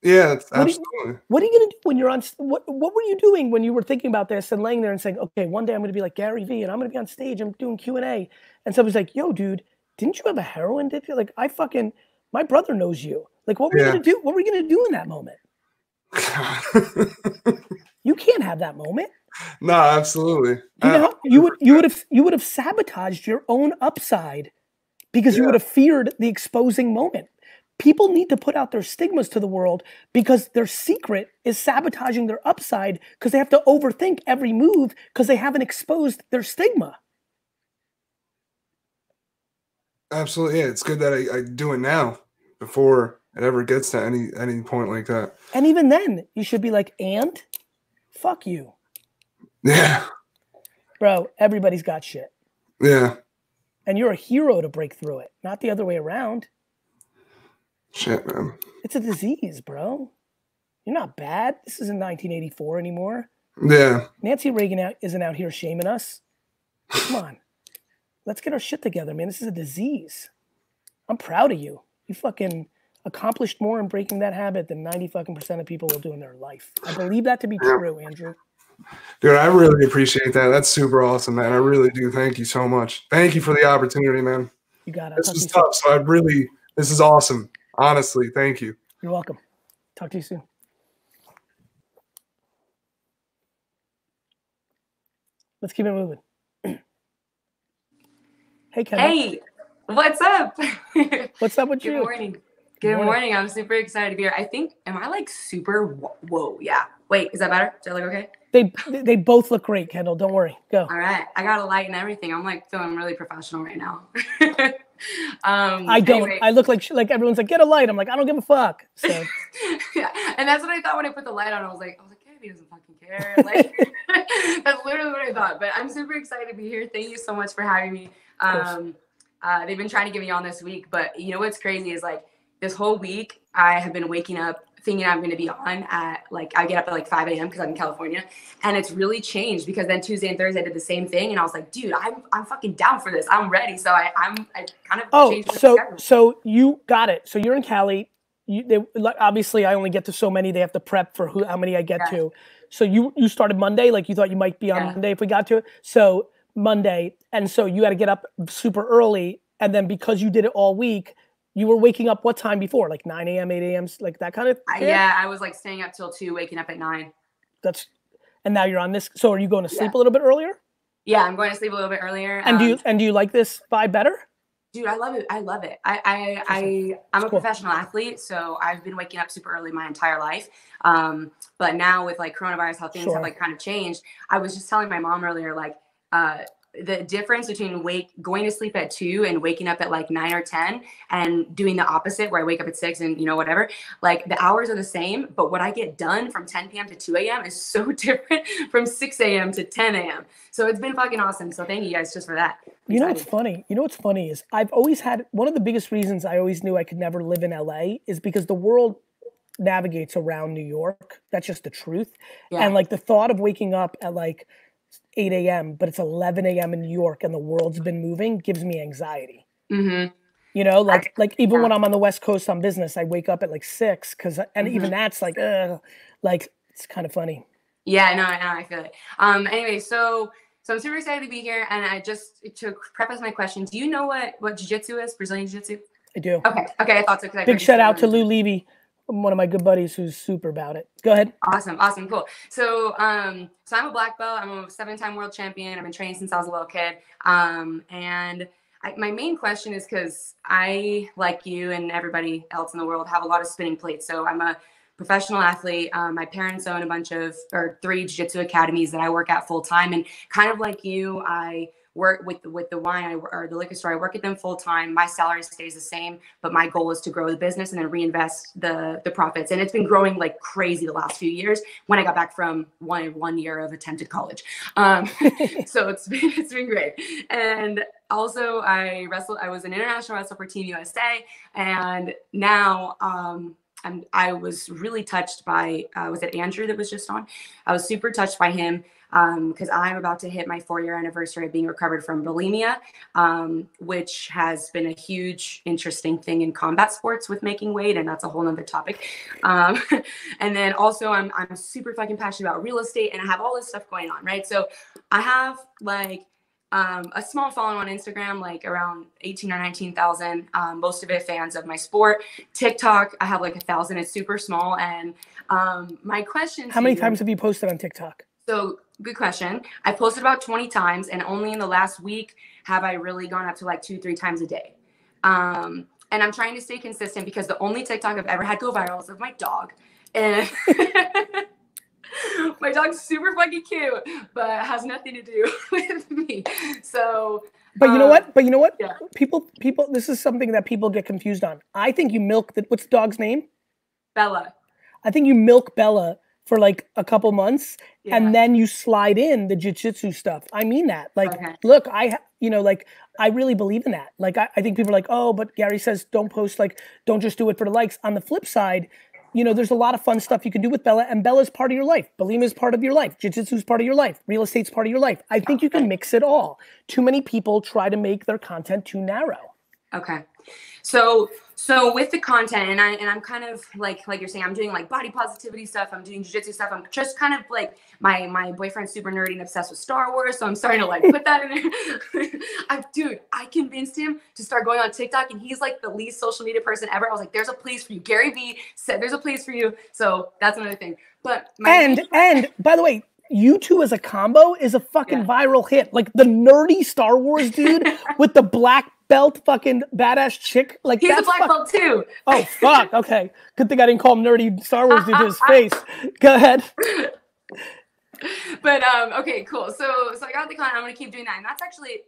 Yeah. It's What do you- absolutely. What are you gonna do when you're on? What What were you doing when you were thinking about this and laying there and saying, "Okay, one day I'm gonna be like Gary Vee and I'm gonna be on stage. I'm doing Q and A." And somebody's like, "Yo, dude, didn't you have a heroin dip? Like, I fucking my brother knows you. Like, what were you gonna do? What were you gonna do in that moment? You can't have that moment. no, absolutely. You Uh, know, you would you would have you would have sabotaged your own upside because you would have feared the exposing moment. People need to put out their stigmas to the world because their secret is sabotaging their upside because they have to overthink every move because they haven't exposed their stigma. absolutely. Yeah, it's good that I, I do it now before it ever gets to any any point like that. And even then, you should be like, and fuck you. Yeah, Bro, everybody's got shit. yeah. And you're a hero to break through it, not the other way around. Shit, man. It's a disease, bro. You're not bad. This isn't 1984 anymore. Yeah, Nancy Reagan isn't out here shaming us. Come on. Let's get our shit together, man. This is a disease. I'm proud of you. You fucking accomplished more in breaking that habit than 90 fucking percent of people will do in their life. I believe that to be true, Andrew. dude. I really appreciate that. That's super awesome, man. I really do. Thank you so much. Thank you for the opportunity, man. You got it. This is tough, so I really. This is awesome. Honestly, thank you. You're welcome. Talk to you soon. Let's keep it moving. hey, Kendall. Hey, what's up? What's up with Good you? Good morning. Good morning. morning. I'm super excited to be here. I think, am I like super? Whoa, whoa, yeah. Wait, is that better? Does that look okay? They they both look great, Kendall. Don't worry. Go. All right. I got a light and everything. I'm like feeling really professional right now. um, I don't. anyway. I look like like everyone's like, get a light. I'm like, I don't give a fuck. So yeah. And that's what I thought when I put the light on. I was like, I was like, Gabby doesn't fucking care. Like, that's literally what I thought. But I'm super excited to be here. Thank you so much for having me. Um, uh, they've been trying to get me on this week, but you know what's crazy is like this whole week I have been waking up thinking I'm going to be on at like I get up at like 5 a.m. because I'm in California, and it's really changed because then Tuesday and Thursday I did the same thing, and I was like, dude, I'm I'm fucking down for this. I'm ready. So I I'm I kind of Oh, changed so so you got it. So you're in Cali. You, they, obviously, I only get to so many. They have to prep for who, how many I get Yeah. to. So you you started Monday, like you thought you might be on Yeah. Monday if we got to it. So Monday, and so you had to get up super early, and then because you did it all week, you were waking up what time before? Like 9 a.m., 8 a.m., like that kind of. Shit? yeah, I was like staying up till two, waking up at nine. That's. And now you're on this. So are you going to sleep Yeah. a little bit earlier? Yeah, I'm going to sleep a little bit earlier. And do you um, and do you like this vibe better? dude, I love it. I love it. I I, I I'm a cool. professional athlete, so I've been waking up super early my entire life. Um, but now with like coronavirus, how things Sure. have like kind of changed. I was just telling my mom earlier, like uh the difference between wake going to sleep at two and waking up at like nine or ten and doing the opposite where I wake up at six and you know whatever like the hours are the same but what I get done from 10 p.m. to 2 a.m. is so different from 6 a.m. to 10 a.m. So it's been fucking awesome. So thank you guys just for that. I'm You know what's funny? You know what's funny is I've always had one of the biggest reasons I always knew I could never live in LA is because the world navigates around New York. That's just the truth. Yeah. And like the thought of waking up at like 8 a.m., but it's 11 a.m. in New York and the world's been moving gives me anxiety. Mhm. You know, like like even when I'm on the West Coast on business, I wake up at like six because and Mm-hmm. even that's like, ugh, like it's kind of funny. Yeah, no, no, I feel it. Um, anyway, so so I'm super excited to be here, and I just to preface my question, do you know what what jiu jitsu is? Brazilian jiu-jitsu? I do. Okay, okay, I thought so. Big shout out to. Lou Levy. One of my good buddies who's super about it. Go ahead. Awesome, awesome, cool. So, um, so I'm a black belt. I'm a seven-time world champion. I've been training since I was a little kid. Um, and I, my main question is because I, like you and everybody else in the world, have a lot of spinning plates. So I'm a professional athlete. Um, my parents own a bunch of or three jiu-jitsu academies that I work at full time, and kind of like you, I work with with the wine I, or the liquor store. I work at them full time. My salary stays the same, but my goal is to grow the business and then reinvest the the profits. And it's been growing like crazy the last few years. When I got back from one one year of attempted college, um, so it's been it's been great. And also, I wrestled. I was an international wrestler for Team USA, and now. Um, I'm, I was really touched by, uh, was it Andrew that was just on? I was super touched by him because um, I'm about to hit my four year anniversary of being recovered from bulimia, um, which has been a huge, interesting thing in combat sports with making weight, and that's a whole nother topic. Um, and then also, I'm I'm super fucking passionate about real estate, and I have all this stuff going on, right? So I have like um, a small following on Instagram, like around 18 or 19,000. Um, most of it fans of my sport. TikTok, I have like a thousand. It's super small. And um, my question How many you, times have you posted on TikTok? So good question. I posted about 20 times, and only in the last week have I really gone up to like two, three times a day. Um, and I'm trying to stay consistent because the only TikTok I've ever had go viral is of my dog. And my dog's super fucking cute, but has nothing to do with me. So but you know um, what? But you know what? Yeah. People, people. This is something that people get confused on. I think you milk the. What's the dog's name? Bella. I think you milk Bella for like a couple months yeah. and then you slide in the jiu-jitsu stuff. I mean that. Like okay. look i you know like i really believe in that. Like I, I think people are like oh but gary says don't post like don't just do it for the likes. On the flip side you know there's a lot of fun stuff you can do with bella and bella's part of your life. Bulimia is part of your life. Jiu-jitsu is part of your life. Real estate's part of your life. I think you can mix it all. Too many people try to make their content too narrow. Okay so so with the content and I and I'm kind of like like you're saying, I'm doing like body positivity stuff, I'm doing jujitsu stuff. I'm just kind of like my my boyfriend's super nerdy and obsessed with Star Wars. So I'm starting to like put that in there. I dude, I convinced him to start going on TikTok and he's like the least social media person ever. I was like, there's a place for you. Gary Vee said there's a place for you. So that's another thing. But and and by the way, you two as a combo is a fucking yeah. viral hit. Like the nerdy Star Wars dude with the black belt fucking badass chick. Like he's a black belt too. Oh fuck. Okay. Good thing I didn't call him nerdy Star Wars to his face. Go ahead. But um, okay, cool. So so I got the con. I'm gonna keep doing that, and that's actually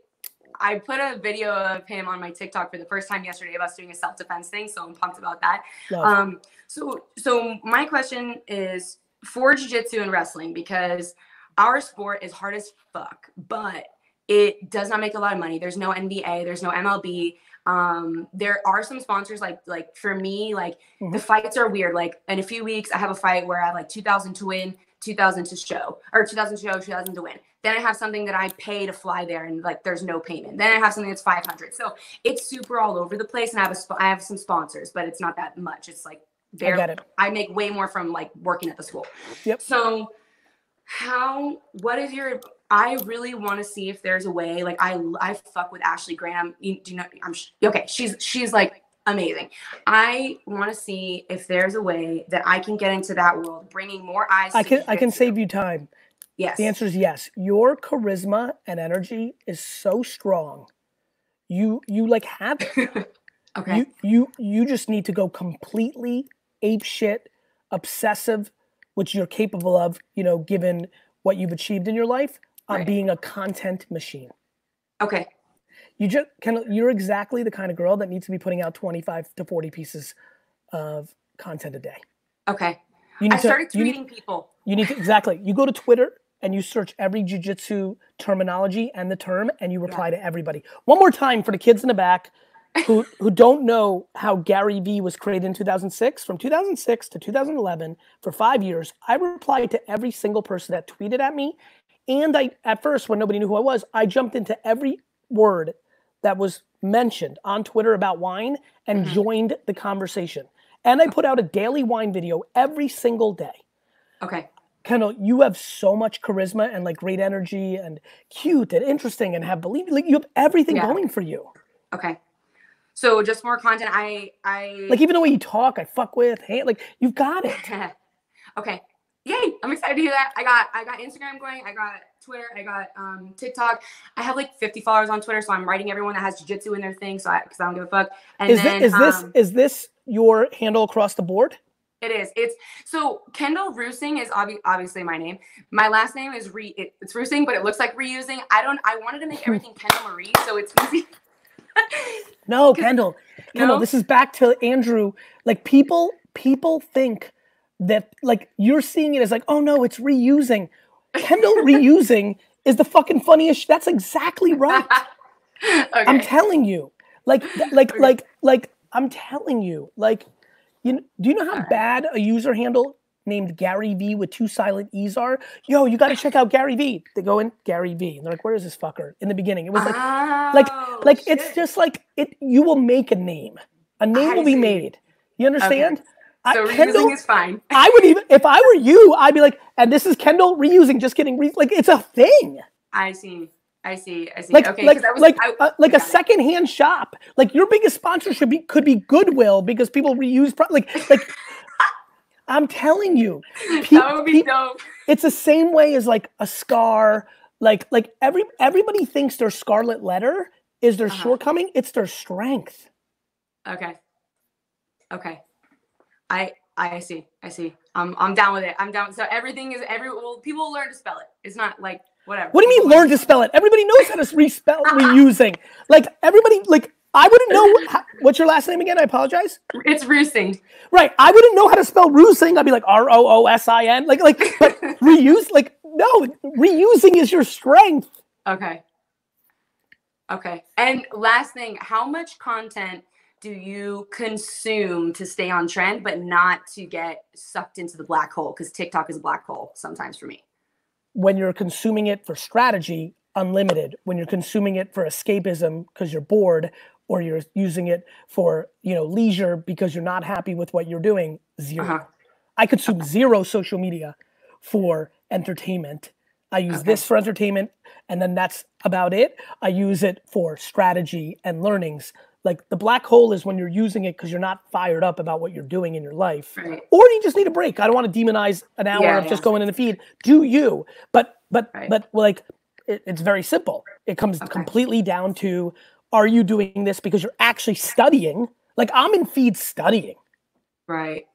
I put a video of him on my TikTok for the first time yesterday of us doing a self defense thing. So I'm pumped about that. Love. Um, so so my question is for jiu-jitsu and wrestling because our sport is hard as fuck, but it does not make a lot of money. There's no NBA, there's no MLB. Um, there are some sponsors like like for me, like mm-hmm. the fights are weird. Like in a few weeks, I have a fight where I have like 2,000 to win, 2,000 to show, or 2,000 to show, 2,000 to win. Then I have something that I pay to fly there, and like there's no payment. Then I have something that's 500. So it's super all over the place, and I have a sp- I have some sponsors, but it's not that much. It's like I get it. I make way more from like working at the school. Yep. So how what is your I really want to see if there's a way. Like I, I fuck with Ashley Graham. You, do you know? I'm okay. She's she's like amazing. I want to see if there's a way that I can get into that world, bringing more eyes. I can I can save you time. Yes. The answer is yes. Your charisma and energy is so strong. You you like have it. okay. You you you just need to go completely ape shit, obsessive, which you're capable of. You know, given what you've achieved in your life on right. being a content machine. Okay. You just kind you're exactly the kind of girl that needs to be putting out 25 to 40 pieces of content a day. Okay. You need I to, started tweeting need, people. You need to exactly. You go to Twitter and you search every jujitsu terminology and the term and you reply yeah. to everybody. One more time for the kids in the back who who don't know how Gary Vee was created in 2006. From 2006 to 2011, for five years, I replied to every single person that tweeted at me and I, at first, when nobody knew who I was, I jumped into every word that was mentioned on Twitter about wine and mm-hmm. joined the conversation. And I put out a daily wine video every single day. Okay. Kendall, you have so much charisma and like great energy and cute and interesting and have believe like you have everything yeah. going for you. Okay. So just more content. I I Like even the way you talk, I fuck with. Hey, like you've got it. okay. Yay! I'm excited to hear that. I got I got Instagram going. I got Twitter. I got um, TikTok. I have like 50 followers on Twitter, so I'm writing everyone that has jujitsu in their thing. So I because I don't give a fuck. And Is, then thi- is this um, is this your handle across the board? It is. It's so Kendall Roosing is obvi- obviously my name. My last name is re. It, it's Roosing, but it looks like reusing. I don't. I wanted to make everything Kendall Marie, so it's easy. No, Kendall. Kendall, No? this is back to Andrew. Like people people think that like you're seeing it as like, oh no, it's reusing. Kendall reusing is the fucking funniest. sh- That's exactly right. okay. I'm telling you. Like like Okay. like like I'm telling you. Like you do you know how Alright. bad a user handle named Gary V with two silent E's are? Yo, you got to check out Gary V. They go in Gary V. And they're like, where is this fucker? In the beginning, it was like like Oh, like it's shit. just like it you will make a name a name I will be made you understand I- so reusing kendall is fine. i would even if i were you i'd be like and this is kendall reusing just kidding re-, like it's a thing I see. I see. I see. like okay. like was, like I, uh, like a got it. secondhand shop like your biggest sponsorship be, could be goodwill because people reuse pro- like like i'm telling you pe- that would be pe- dope. it's the same way as like a scar like like every everybody thinks their scarlet letter is their Uh-huh. shortcoming it's their strength Okay. Okay. I I see. I see. I'm I'm down with it. I'm down. So everything is every well, people will learn to spell it. It's not like whatever. What do you mean learn to spell it? Everybody knows how to respell reusing. Like everybody, like I wouldn't know how, what's your last name again. I apologize. It's roosting. Right, I wouldn't know how to spell roosing. I'd be like R O O S I N. Like like, but reuse like no, reusing is your strength. Okay. Okay. And last thing, how much content do you consume to stay on trend, but not to get sucked into the black hole? Because TikTok is a black hole sometimes for me. When you're consuming it for strategy, unlimited. When you're consuming it for escapism because you're bored, or you're using it for you know leisure because you're not happy with what you're doing, 0 Uh-huh. I consume zero social media for entertainment. I use Okay. this for entertainment, and then that's about it. I use it for strategy and learnings. Like the black hole is when you're using it because you're not fired up about what you're doing in your life, Right. or you just need a break. I don't want to demonize an hour Yeah, of just going in the feed. Do you? But but Right. but like it, it's very simple. It comes Okay. completely down to are you doing this because you're actually studying? Like I'm in feed studying. Right.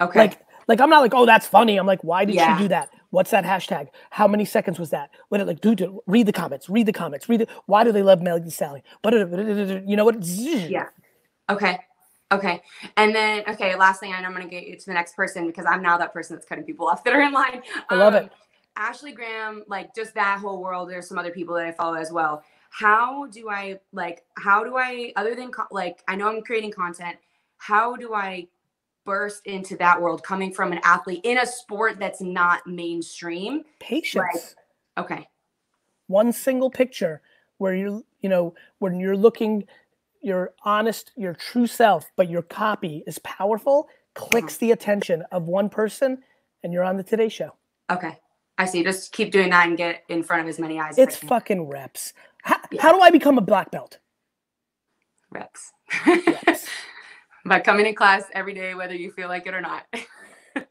Okay. Like like I'm not like, oh, that's funny. I'm like, why did Yeah. she do that? What's that hashtag? How many seconds was that? What it like, dude, dude, read the comments, read the comments, read the why do they love Megan Thee Stallion? But uh, uh, uh, you know what? Yeah. Okay. Okay. And then, okay, last thing I know, I'm going to get you to the next person because I'm now that person that's cutting people off that are in line. I love Um, it. Ashley Graham, like just that whole world. There's some other people that I follow as well. How do I, like, how do I, other than, like, I know I'm creating content, how do I burst into that world coming from an athlete in a sport that's not mainstream? Patience. Okay. One single picture where you're, you know, when you're looking, your honest, your true self, but your copy is powerful, clicks Uh-huh. the attention of one person, and you're on the Today Show. Okay. I see. Just keep doing that and get in front of as many eyes. It's fucking reps. How, Yeah. how do I become a black belt? reps. By coming in class every day, whether you feel like it or not.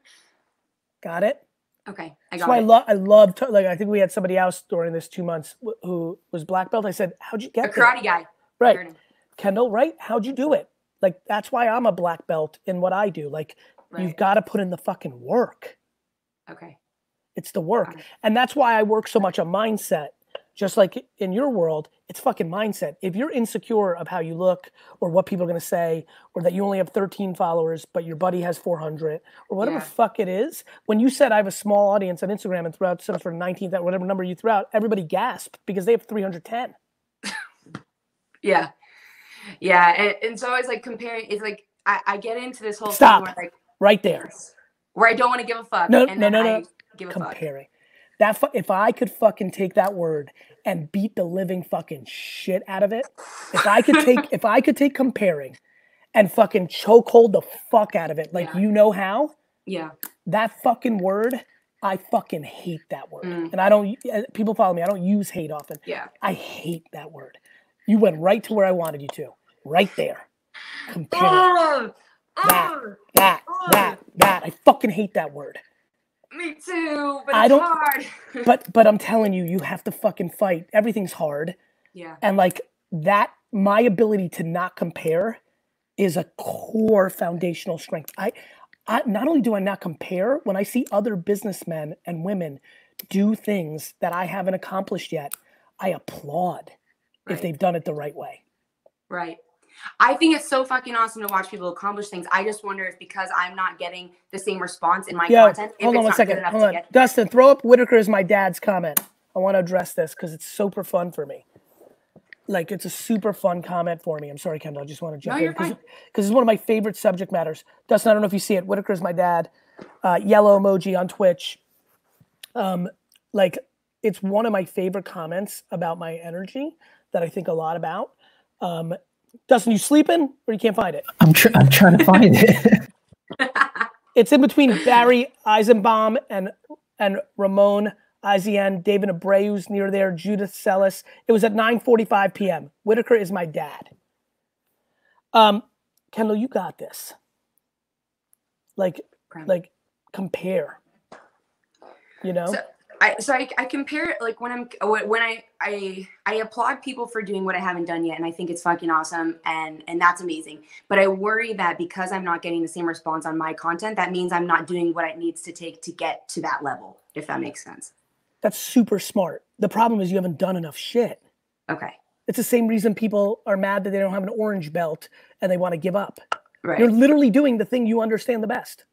Got it? okay, I That's got why I love. I love. To, like I think we had somebody else during this two months wh- who was black belt. I said, "How'd you A get there?" karate guy. Right. Kendall. Right? How'd you do it? Like that's why I'm a black belt in what I do. Like you've got to put in the fucking work. Okay. It's the work, it. and that's why I work so much on mindset. Just like in your world, it's fucking mindset. If you're insecure of how you look or what people are gonna say, or that you only have 13 followers but your buddy has 400, or whatever Yeah. fuck it is, when you said I have a small audience on Instagram and threw out some sort of 19th, that whatever number you threw out, everybody gasped because they have 310. Yeah. Yeah. And, and so it's like comparing, it's like I, I get into this whole Stop. thing where like Right there, where I don't want to give a fuck. No, and no, then no, no. I give a fuck. That fu- if I could fucking take that word and beat the living fucking shit out of it, if I could take if I could take comparing and fucking chokehold the fuck out of it, like Yeah. you know how, Yeah. that fucking word, I fucking hate that word. Mm. And I don't uh, people follow me, I don't use hate often. Yeah. I hate that word. You went right to where I wanted you to. right there. Compare that, that, that, that. I fucking hate that word. Me too, but I it's don't- hard. But but I'm telling you, you have to fucking fight. Everything's hard. yeah. And like that, my ability to not compare is a core foundational strength. I, I not only do I not compare, when I see other businessmen and women do things that I haven't accomplished yet, I applaud if they've done it the right way. Right. I think it's so fucking awesome to watch people accomplish things. I just wonder if because I'm not getting the same response in my Yo, content, hold it's on one not second. Hold on. get. Dustin, throw up Whitaker is my dad's comment. I want to address this because it's super fun for me. Like it's a super fun comment for me. I'm sorry, Kendall. I just want to jump No, in because it's one of my favorite subject matters. Dustin, I don't know if you see it. Whitaker is my dad. Uh, yellow emoji on Twitch. Um, like it's one of my favorite comments about my energy that I think a lot about. Um, Dustin, you sleeping or you can't find it? I'm tr- I'm trying to find it. It's in between Barry Eisenbaum and and Ramon Izien, David Abreu's near there, Judith Sellis. It was at 9:45 p.m. Whitaker is my dad. Um, Kendall, you got this. Like, Okay. like compare. You know, So I so I, I compare it like when I'm when I I I applaud people for doing what I haven't done yet, and I think it's fucking awesome, and and that's amazing. But I worry that because I'm not getting the same response on my content, that means I'm not doing what it needs to take to get to that level. If that makes sense. that's super smart. The problem is you haven't done enough shit. Okay. It's the same reason people are mad that they don't have an orange belt and they want to give up. Right. You're literally doing the thing you understand the best.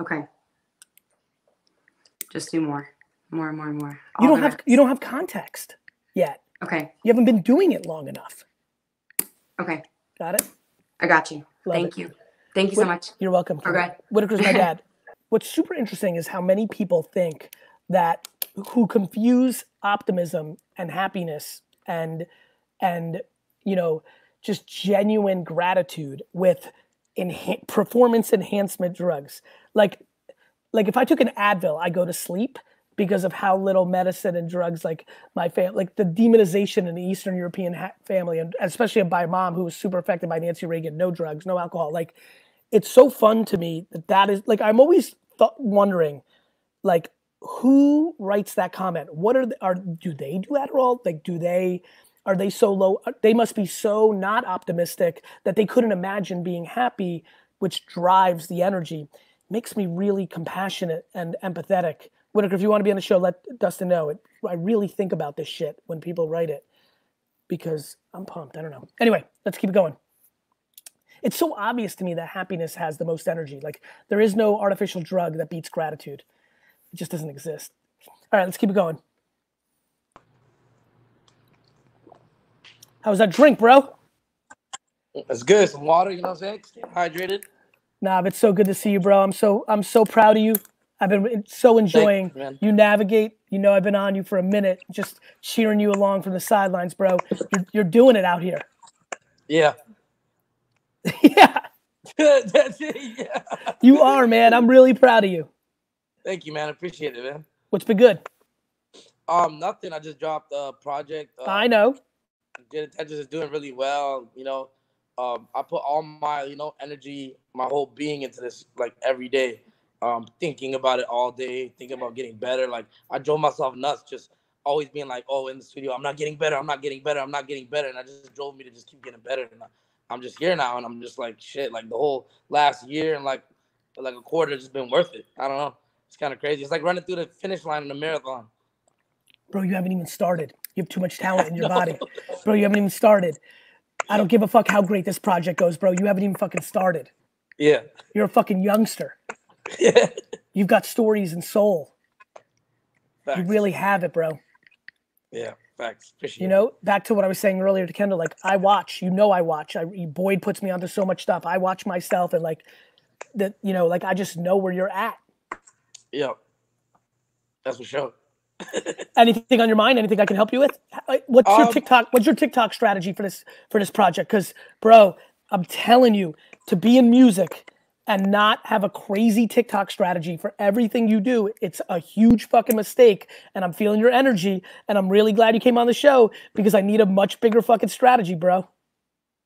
Okay. Just do more, more, and more, and more. You don't have rest. you don't have context yet. Okay. You haven't been doing it long enough. Okay. Got it? I got you. Love Thank it. you. Thank you so much. You're welcome. Okay. Whitaker's my dad. What's super interesting is how many people think that who confuse optimism and happiness and and you know just genuine gratitude with enha- performance enhancement drugs. Like like if I took an Advil, I go to sleep because of how little medicine and drugs like my family like the demonization in the Eastern European ha- family and especially by mom who was super affected by Nancy Reagan, no drugs, no alcohol. Like it's so fun to me that that is like I'm always th- wondering like who writes that comment? What are the, are do they do Adderall? Like do they are they so low uh, they must be so not optimistic that they couldn't imagine being happy which drives the energy. Makes me really compassionate and empathetic Whitaker if you want to be on the show let Dustin know it I really think about this shit when people write it because I'm pumped I don't know anyway let's keep it going it's so obvious to me that happiness has the most energy. Like there is no artificial drug that beats gratitude. It just doesn't exist. All right, let's keep it going. How was that drink, bro? That's good. Some water, you know what I'm saying? Stay hydrated. Nah, but it's so good to see you, bro. I'm so I'm so proud of you. I've been so enjoying man. you navigate. You know, I've been on you for a minute, just cheering you along from the sidelines, bro. You're, you're doing it out here. Yeah. yeah, That's it. Yeah. you are, man. I'm really proud of you. Thank you, man. Appreciate it, man. What's been good? Um, nothing. I just dropped a project. Uh, I know. Get Attention is doing really well. You know, um, I put all my you know energy, my whole being into this like every day. Um, thinking about it all day, thinking about getting better. Like I drove myself nuts, just always being like, "Oh, in the studio, I'm not getting better. I'm not getting better. I'm not getting better," and I just drove me to just keep getting better. And I, I'm just here now, and I'm just like, shit. Like the whole last year and like like a quarter has just been worth it. I don't know. It's kind of crazy. It's like running through the finish line in a marathon. Bro, you haven't even started. You have too much talent in your body. Bro, you haven't even started. I don't give a fuck how great this project goes, bro. You haven't even fucking started. Yeah. You're a fucking youngster. Yeah. You've got stories and soul. You really have it, bro. Yeah. Facts. Appreciate You know, back to what I was saying earlier to Kendall, like I watch, you know, I watch. I Boyd puts me onto so much stuff. I watch myself and like that, you know, like I just know where you're at. Yeah. That's for sure. Anything on your mind? Anything I can help you with? What's your Um, TikTok? What's your TikTok strategy for this for this project? Because, bro, I'm telling you, to be in music and not have a crazy TikTok strategy for everything you do, it's a huge fucking mistake. And I'm feeling your energy, and I'm really glad you came on the show because I need a much bigger fucking strategy, bro.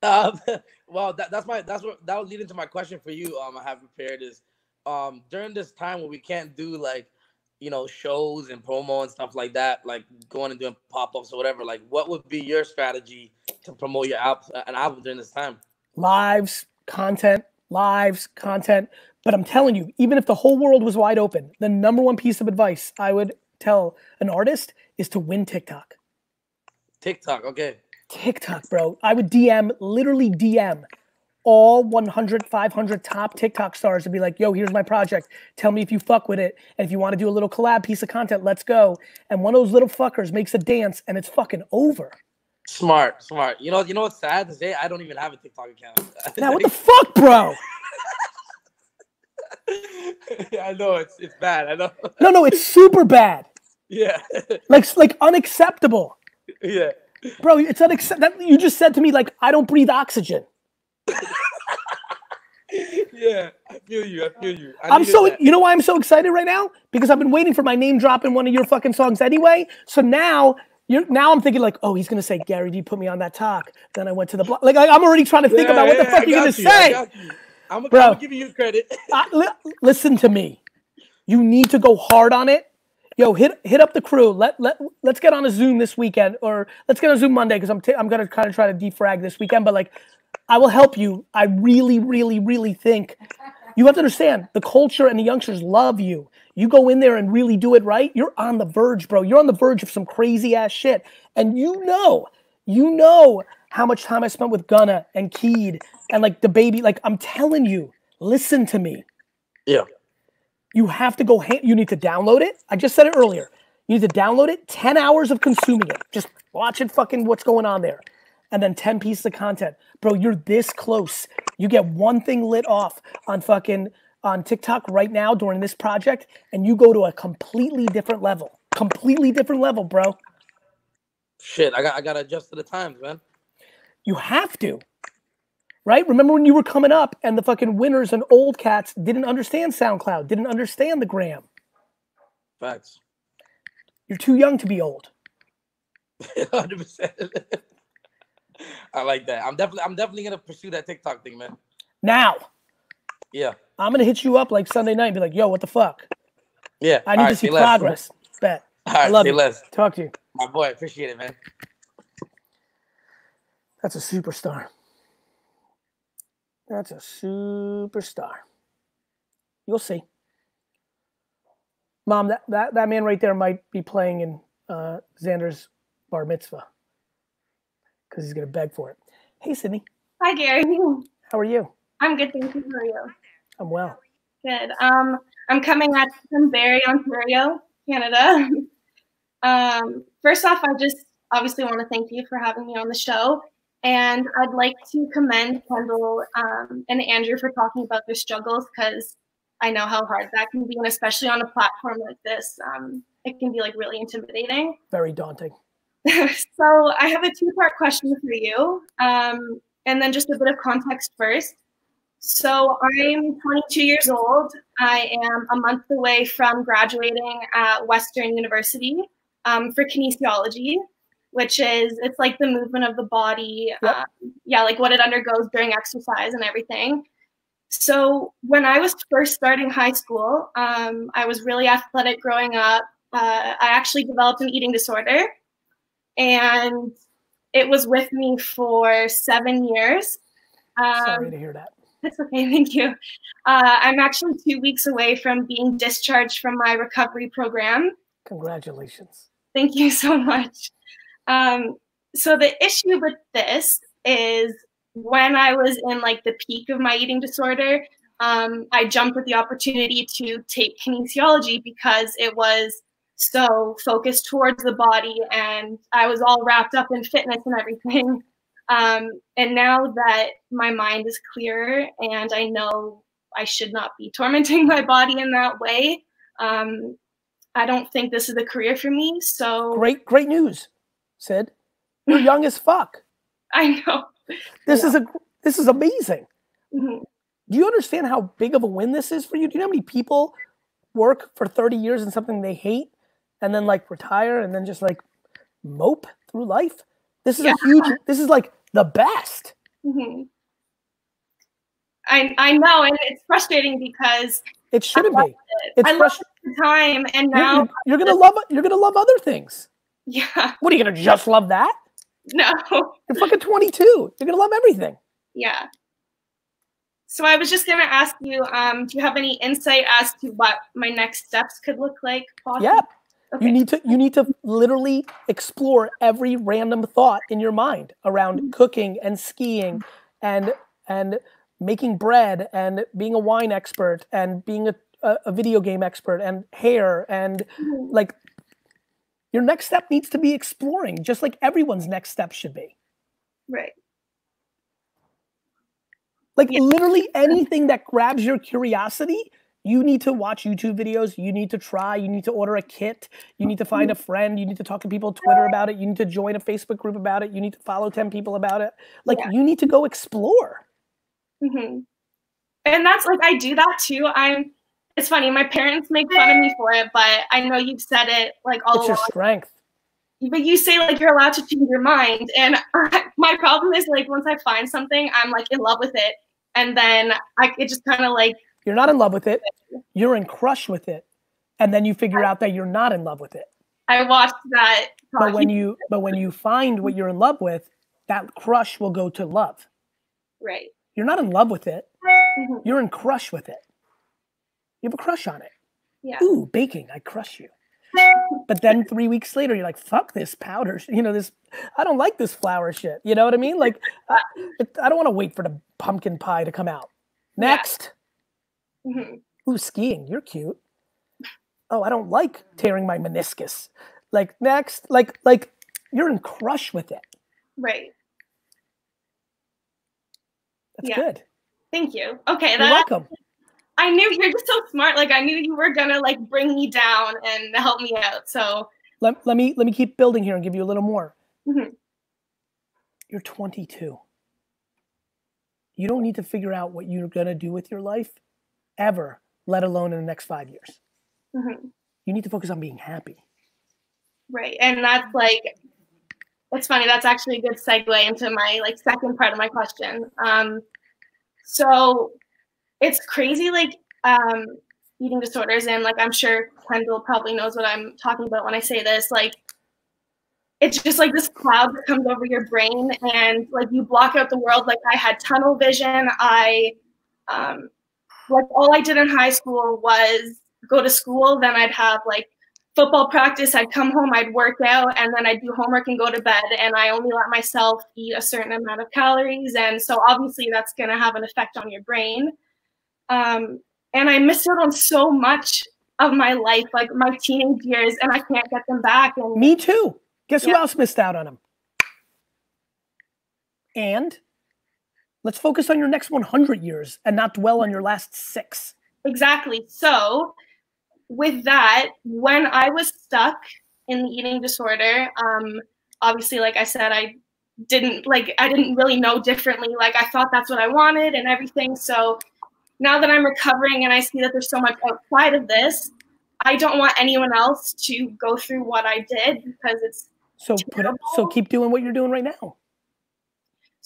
Um, well, that, that's my that's what that would lead into my question for you. Um, I have prepared is, um, during this time when we can't do like, you know, shows and promo and stuff like that, like going and doing pop ups or whatever. Like, what would be your strategy to promote your album, an album during this time? Lives, content, lives, content. But I'm telling you, even if the whole world was wide open, the number one piece of advice I would tell an artist is to win TikTok. TikTok, okay. TikTok, bro. I would DM, literally DM all 100, 500 top TikTok stars and be like, yo, here's my project. Tell me if you fuck with it. And if you want to do a little collab piece of content, let's go. And one of those little fuckers makes a dance and it's fucking over. Smart, smart. You know, you know what's sad to say? I don't even have a TikTok account. Now, what the fuck, bro? Yeah, I know it's it's bad. I know. No, no, it's super bad. Yeah. Like, like unacceptable. yeah. Bro, it's unacceptable. You just said to me, like, I don't breathe oxygen. Yeah. I feel you. I feel you. I I'm so, that. you know why I'm so excited right now? Because I've been waiting for my name drop in one of your fucking songs anyway. So now, you're now I'm thinking like, oh, he's gonna say Gary Vee put me on that talk. Then I went to the block. Like I- I'm already trying to think Yeah, about what the fuck I you're gonna you, say. you. I'm Bro. gonna give you credit. Uh, li- listen to me. You need to go hard on it. Yo, hit hit up the crew. Let let let's get on a Zoom this weekend, or let's get on a Zoom Monday because I'm i I'm gonna kind of try to defrag this weekend. But like, I will help you. I really, really, really think you have to understand the culture and the youngsters love you. You go in there and really do it right. You're on the verge, bro. You're on the verge of some crazy ass shit, and you know, you know how much time I spent with Gunna and Keed and like the baby. Like I'm telling you, listen to me. Yeah. You have to go. You need to download it. I just said it earlier. You need to download it. Ten hours of consuming it. Just watching fucking what's going on there, and then ten pieces of content, bro. You're this close. You get one thing lit off on fucking on TikTok right now during this project, and you go to a completely different level. Completely different level, bro. Shit, I got I gotta adjust to the times, man. You have to. Right? Remember when you were coming up and the fucking winners and old cats didn't understand SoundCloud, didn't understand the gram. Facts. You're too young to be old. Hundred percent. I like that. I'm definitely I'm definitely gonna pursue that TikTok thing, man. Now, Yeah. I'm gonna hit you up like Sunday night and be like, yo, what the fuck? Yeah. I need All to right, see say less. progress. Bet. All right, I love you. less. Talk to you. My boy, appreciate it, man. That's a superstar. That's a superstar. You'll see. Mom, that, that, that man right there might be playing in uh, Xander's bar mitzvah because he's going to beg for it. Hey, Sydney, Hi, Gary. how are you? I'm good, thank you. How are you? I'm well. Good. Um, I'm coming at you from Barrie, Ontario, Canada. um, first off, I just obviously want to thank you for having me on the show. And I'd like to commend Kendall um, and Andrew for talking about their struggles because I know how hard that can be, and especially on a platform like this, um, it can be like really intimidating. Very daunting. so I have a two-part question for you, um, and then just a bit of context first. So I'm 22 years old. I am a month away from graduating at Western University um, for kinesiology, which is it's like the movement of the body, Yep. um, yeah, like what it undergoes during exercise and everything. So when I was first starting high school, um, I was really athletic growing up. Uh, I actually developed an eating disorder, and it was with me for seven years. Sorry Um, to hear that. that's okay, thank you. Uh, I'm actually two weeks away from being discharged from my recovery program. Congratulations. Thank you so much. Um, so the issue with this is when I was in like the peak of my eating disorder, um, I jumped at the opportunity to take kinesiology because it was so focused towards the body and I was all wrapped up in fitness and everything. Um, and now that my mind is clearer and I know I should not be tormenting my body in that way, um, I don't think this is a career for me. So Great, great news, Sid. You're young as fuck. I know. This is a this is amazing. Mhm. Do you understand how big of a win this is for you? Do you know how many people work for 30 years in something they hate and then like retire and then just like mope through life? This is a huge this is like the best. hmm I I know, and it's frustrating because It shouldn't be. it. It's I loved frust- it the time, and You're, now you're, you're gonna love you're gonna love other things. yeah, What are you gonna just love that? no, You're fucking 22. You're gonna love everything. yeah. So I was just gonna ask you, um, do you have any insight as to what my next steps could look like? Possibly? Yeah. Okay. You need to you need to literally explore every random thought in your mind around cooking and skiing and and making bread and being a wine expert and being a, a, a video game expert and hair and Mhm. like your next step needs to be exploring just like everyone's next step should be right. like Yeah. literally anything that grabs your curiosity you need to watch youtube videos you need to try you need to order a kit you need to find a friend you need to talk to people on twitter about it you need to join a facebook group about it you need to follow 10 people about it like Yeah. you need to go explore Mm-hmm. And that's like I do that too. I'm. It's funny. My parents make fun of me for it, but I know you've said it like all it's your along. strength But you say like you're allowed to change your mind, and my problem is like once I find something, I'm like in love with it, and then I it just kind of like you're not in love with it you're in crush with it and then you figure out that you're not in love with it I watched that. but when you but when you find what you're in love with that crush will go to love right. you're not in love with it Mhm. you're in crush with it you have a crush on it Yeah. ooh, baking, I crush you. But then three weeks later, you're like, fuck this powder, sh- you know, this, I don't like this flour shit. You know what I mean? Like, I, I don't want to wait for the pumpkin pie to come out. Yeah. Mhm. ooh, skiing, you're cute. Oh, I don't like tearing my meniscus. Like, next, like, like, you're in crush with it. Right. That's Yeah. good. Thank you. Okay. You're welcome. I knew you're just so smart. Like I knew you were gonna like bring me down and help me out. So Let, let me let me keep building here and give you a little more. Mhm. You're 22. You don't need to figure out what you're gonna do with your life ever, let alone in the next five years. mhm. You need to focus on being happy. right. And that's like it's funny, that's actually a good segue into my like second part of my question. Um so it's crazy like um eating disorders and like I'm sure Kendall probably knows what I'm talking about when I say this. Like it's just like this cloud that comes over your brain and like you block out the world. Like I had tunnel vision. I um like all I did in high school was go to school, then I'd have like football practice, I'd come home, I'd work out, and then I'd do homework and go to bed. And I only let myself eat a certain amount of calories. And so obviously that's gonna have an effect on your brain. Um, and I missed out on so much of my life, like my teenage years, and I can't get them back. And Me too. Guess who else missed out on them? And let's focus on your next 100 years and not dwell on your last six. Exactly. So, with that, when I was stuck in the eating disorder, um, obviously, like I said, I didn't like I didn't really know differently. Like I thought that's what I wanted and everything. So now that I'm recovering and I see that there's so much outside of this, I don't want anyone else to go through what I did because it's So put it, so keep doing what you're doing right now.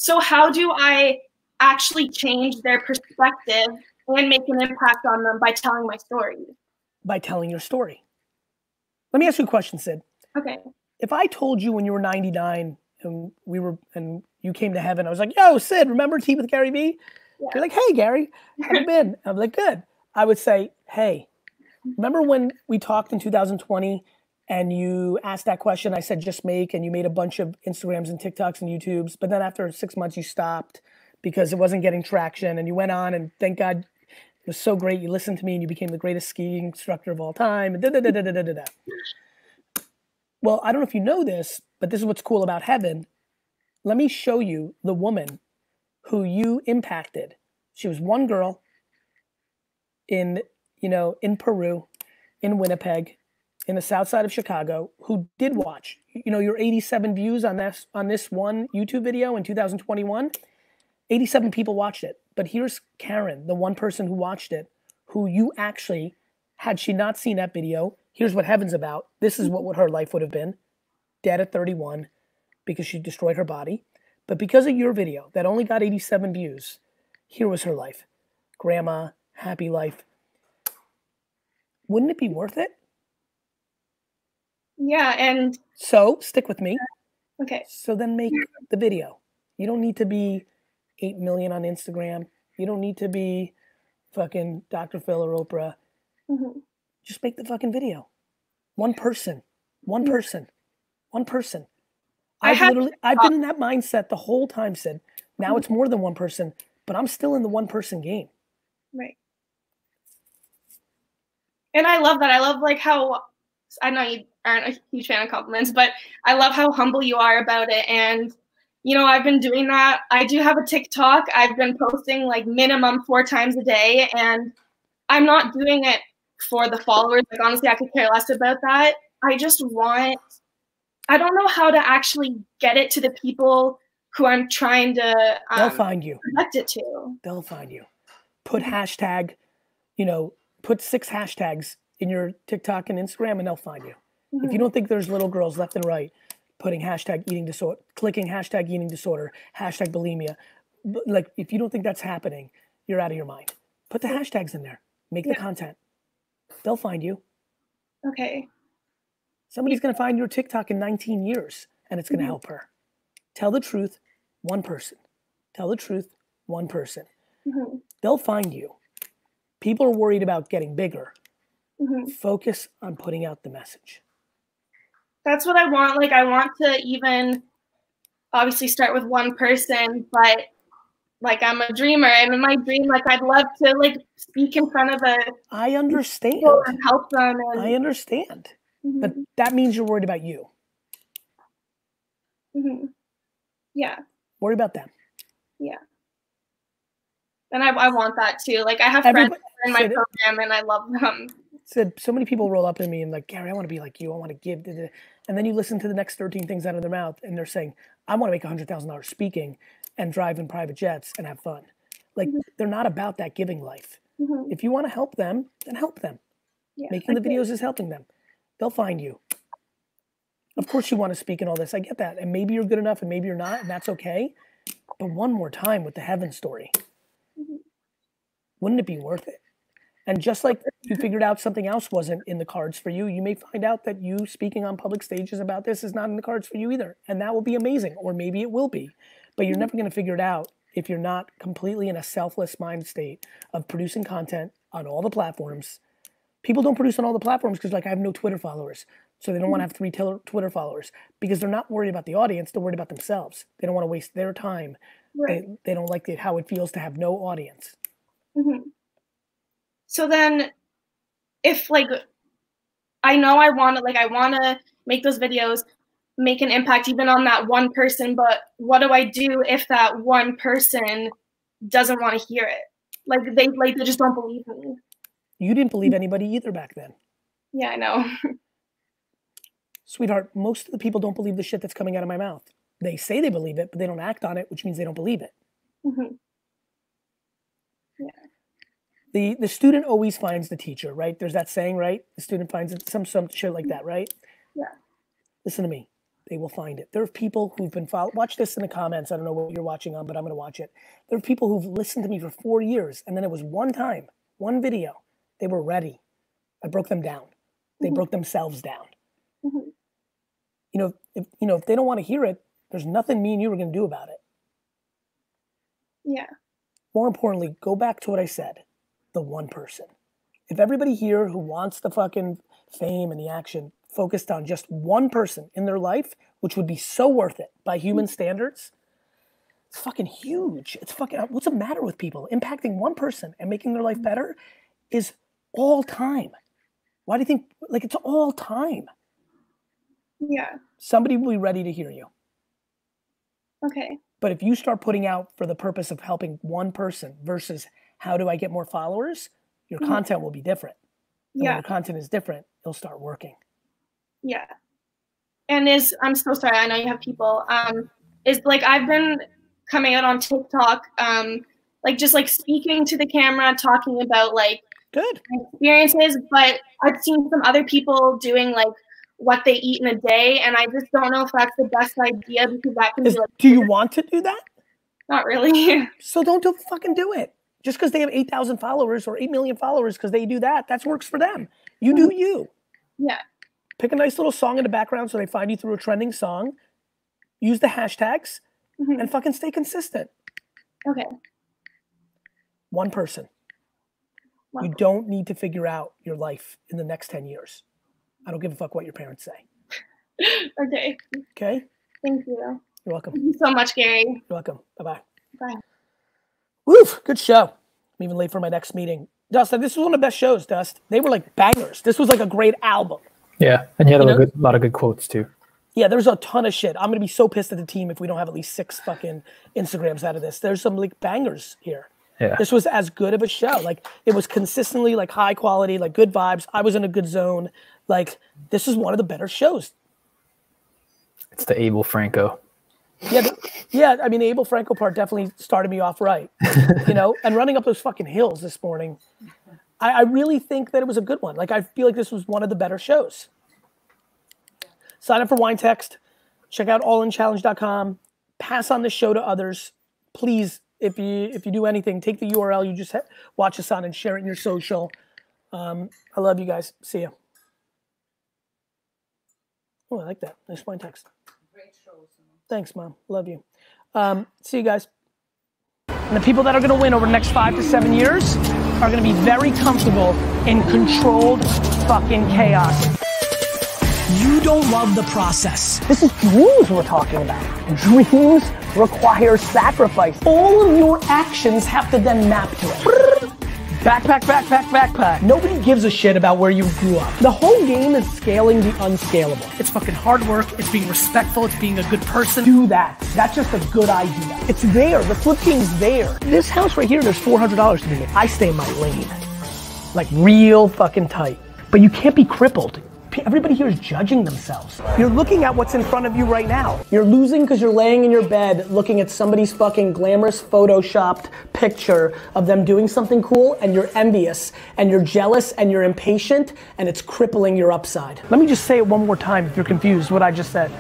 So how do I actually change their perspective and make an impact on them by telling my story? by telling your story. Let me ask you a question, Sid. Okay. If I told you when you were 99 and we were and you came to heaven, I was like, "Yo, Sid, remember Tea with Gary V?" Yeah. You're like, "Hey, Gary, how you been?" I'm like, "Good." I would say, "Hey, remember when we talked in 2020 and you asked that question? I said just make, and you made a bunch of Instagrams and TikToks and YouTubes, but then after six months you stopped because it wasn't getting traction, and you went on, and thank God it was so great. You listened to me and you became the greatest skiing instructor of all time. Da, da, da, da, da, da, da. Well, I don't know if you know this, but this is what's cool about heaven. Let me show you the woman who you impacted. She was one girl in, you know, in Peru, in Winnipeg, in the south side of Chicago, who did watch. You know, your 87 views on this on this one YouTube video in 2021. 87 people watched it. But here's Karen, the one person who watched it, who you actually, had she not seen that video, here's what heaven's about. This is what, her life would have been dead at 31 because she destroyed her body. But because of your video that only got 87 views, here was her life. Grandma, happy life. Wouldn't it be worth it? Yeah, and So stick with me. okay. So then make the video. You don't need to be 8 million on Instagram. You don't need to be fucking Dr. Phil or Oprah. Mhm. Just make the fucking video. One person. One person. One person. I I've literally I've been in that mindset the whole time, Sid. Now it's more than one person, but I'm still in the one person game. Right. And I love that. I love like how I know you aren't a huge fan of compliments, but I love how humble you are about it. And you know, I've been doing that. I do have a TikTok. I've been posting like minimum four times a day, and I'm not doing it for the followers. Like honestly, I could care less about that. I just want. I don't know how to actually get it to the people who I'm trying to They'll um, find you. connect it to. They'll find you. Put hashtag, you know, put six hashtags in your TikTok and Instagram and they'll find you. If you don't think there's little girls left and right putting hashtag eating disorder, clicking hashtag eating disorder, hashtag bulimia, like if you don't think that's happening, you're out of your mind. Put the hashtags in there. Make the Yeah. content. They'll find you. Okay. Somebody's going to find your TikTok in 19 years and it's going to Mhm. help her. Tell the truth, one person. Tell the truth, one person. Mhm. They'll find you. People are worried about getting bigger. Mhm. Focus on putting out the message. That's what I want. Like, I want to even obviously start with one person, but like, I'm a dreamer, and in my dream, like, I'd love to like speak in front of a I understand. and help them. And I understand. But Mhm, that means you're worried about you. mhm. yeah, Worry about them. yeah. And I, I want that too. Like, I have friends in my program, and I love them. Sid, so many people roll up to me and like, Gary, I want to be like you. I want to give. da, da." And then you listen to the next 13 things out of their mouth and they're saying, I want to make $100,000 speaking and drive in private jets and have fun. Like, they're not about that giving life. Mhm, If you want to help them, then help them. yeah. Making the videos is helping them. They'll find you. Of course, you want to speak and all this. I get that. And maybe you're good enough and maybe you're not, and that's okay. But one more time with the heaven story. Mhm. Wouldn't it be worth it? And just like you figured out something else wasn't in the cards for you, you may find out that you speaking on public stages about this is not in the cards for you either. And that will be amazing. Or maybe it will be. But you're never going to figure it out if you're not completely in a selfless mind state of producing content on all the platforms people don't produce on all the platforms because like i have no twitter followers so they don't want to have three twitter followers because they're not worried about the audience they're worried about themselves they don't want to waste their time Right. they, they don't like it, how it feels to have no audience Mhm. So then, if like, I know I want to like I want to make those videos, make an impact even on that one person. But what do I do if that one person doesn't want to hear it? Like they like they just don't believe me. you didn't believe anybody either back then Yeah, I know. sweetheart most of the people don't believe the shit that's coming out of my mouth they say they believe it but they don't act on it which means they don't believe it Mhm. The the student always finds the teacher, right? There's that saying, right? The student finds it, some some shit like that, right? Yeah. Listen to me. They will find it. There are people who've been follow. Watch this in the comments. I don't know what you're watching on, but I'm going to watch it. There are people who've listened to me for four years, and then it was one time, one video. They were ready. I broke them down. They Mhm. broke themselves down. Mhm. You know, if you know if they don't want to hear it, there's nothing me and you are going to do about it. Yeah. More importantly, go back to what I said the one person. If everybody here who wants the fucking fame and the action focused on just one person in their life, which would be so worth it by human standards, it's fucking huge. It's fucking, what's the matter with people? Impacting one person and making their life better is all time. Why do you think, like, it's all time? Yeah. Somebody will be ready to hear you. Okay. But if you start putting out for the purpose of helping one person versus how do I get more followers, your Mhm. content will be different. And when Yeah. your content is different, it'll start working. Yeah. And is I'm so sorry, I know you have people. Um is like I've been coming out on TikTok, um, like just like speaking to the camera, talking about like Good. experiences, but I've seen some other people doing like what they eat in a day, and I just don't know if that's the best idea because that can Is, be like do you want to do that? not really. So don't do fucking do it. Just because they have eight thousand followers or eight million followers, because they do that, that works for them. You do you. yeah. Pick a nice little song in the background so they find you through a trending song. Use the hashtags Mhm. and fucking stay consistent. Okay. One person. One You don't need to figure out your life in the next 10 years. I don't give a fuck what your parents say. Okay. Okay? Thank you. You're welcome. Thank you so much, Gary. You're welcome. Bye bye bye. Woof, good show. I'm even late for my next meeting. Dust, this was one of the best shows, Dust. They were like bangers. This was like a great album. Yeah, and you had You a good, lot of good quotes too. Yeah, there's a ton of shit. I'm gonna be so pissed at the team if we don't have at least six fucking Instagrams out of this. There's some like bangers here. Yeah. This was as good of a show. Like it was consistently like high quality, like good vibes. I was in a good zone. Like this is one of the better shows. It's the Abel Franco. Yeah, the- yeah. I mean, the Abel Franco part definitely started me off right. You know, and running up those fucking hills this morning, I, I really think that it was a good one. Like I feel like this was one of the better shows. Sign up for Wine Text. Check out allinchallenge.com. Pass on this show to others. Please, if you if you do anything, take the URL you just watch us on and share it in your social. Um, I love you guys. See ya. Oh, I like that. Nice wine text. Thanks, mom. Love you. Um, see you guys. And the people that are going to win over the next five to seven years are going to be very comfortable in controlled fucking chaos. You don't love the process. This is dreams we're talking about. Dreams require sacrifice. All of your actions have to then map to it. Backpack, backpack, backpack. Nobody gives a shit about where you grew up. The whole game is scaling the unscalable. It's fucking hard work. It's being respectful. It's being a good person. Do that. That's just a good idea. It's there. The flip game's there. This house right here, there's $400 to be made. I stay in my lane. Like real fucking tight. But you can't be crippled. Everybody here is judging themselves. You're looking at what's in front of you right now. You're losing because you're laying in your bed looking at somebody's fucking glamorous photoshopped picture of them doing something cool and you're envious and you're jealous and you're impatient and it's crippling your upside. Let me just say it one more time if you're confused what I just said.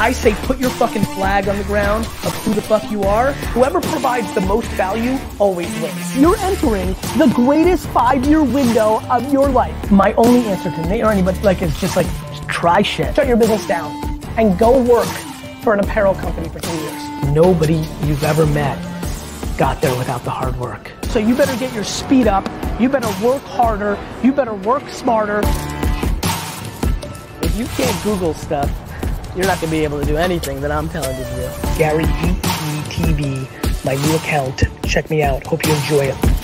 I say put your fucking flag on the ground of who the fuck you are. Whoever provides the most value always wins. You're entering the greatest five-year window of your life. My only answer to me or anybody like is just like just try shit. Shut your business down and go work for an apparel company for three years. Nobody you've ever met got there without the hard work. So you better get your speed up. You better work harder. You better work smarter. If you can't Google stuff, you're not gonna be able to do anything that I'm telling you to do. GaryVee my new account. Check me out. Hope you enjoy it.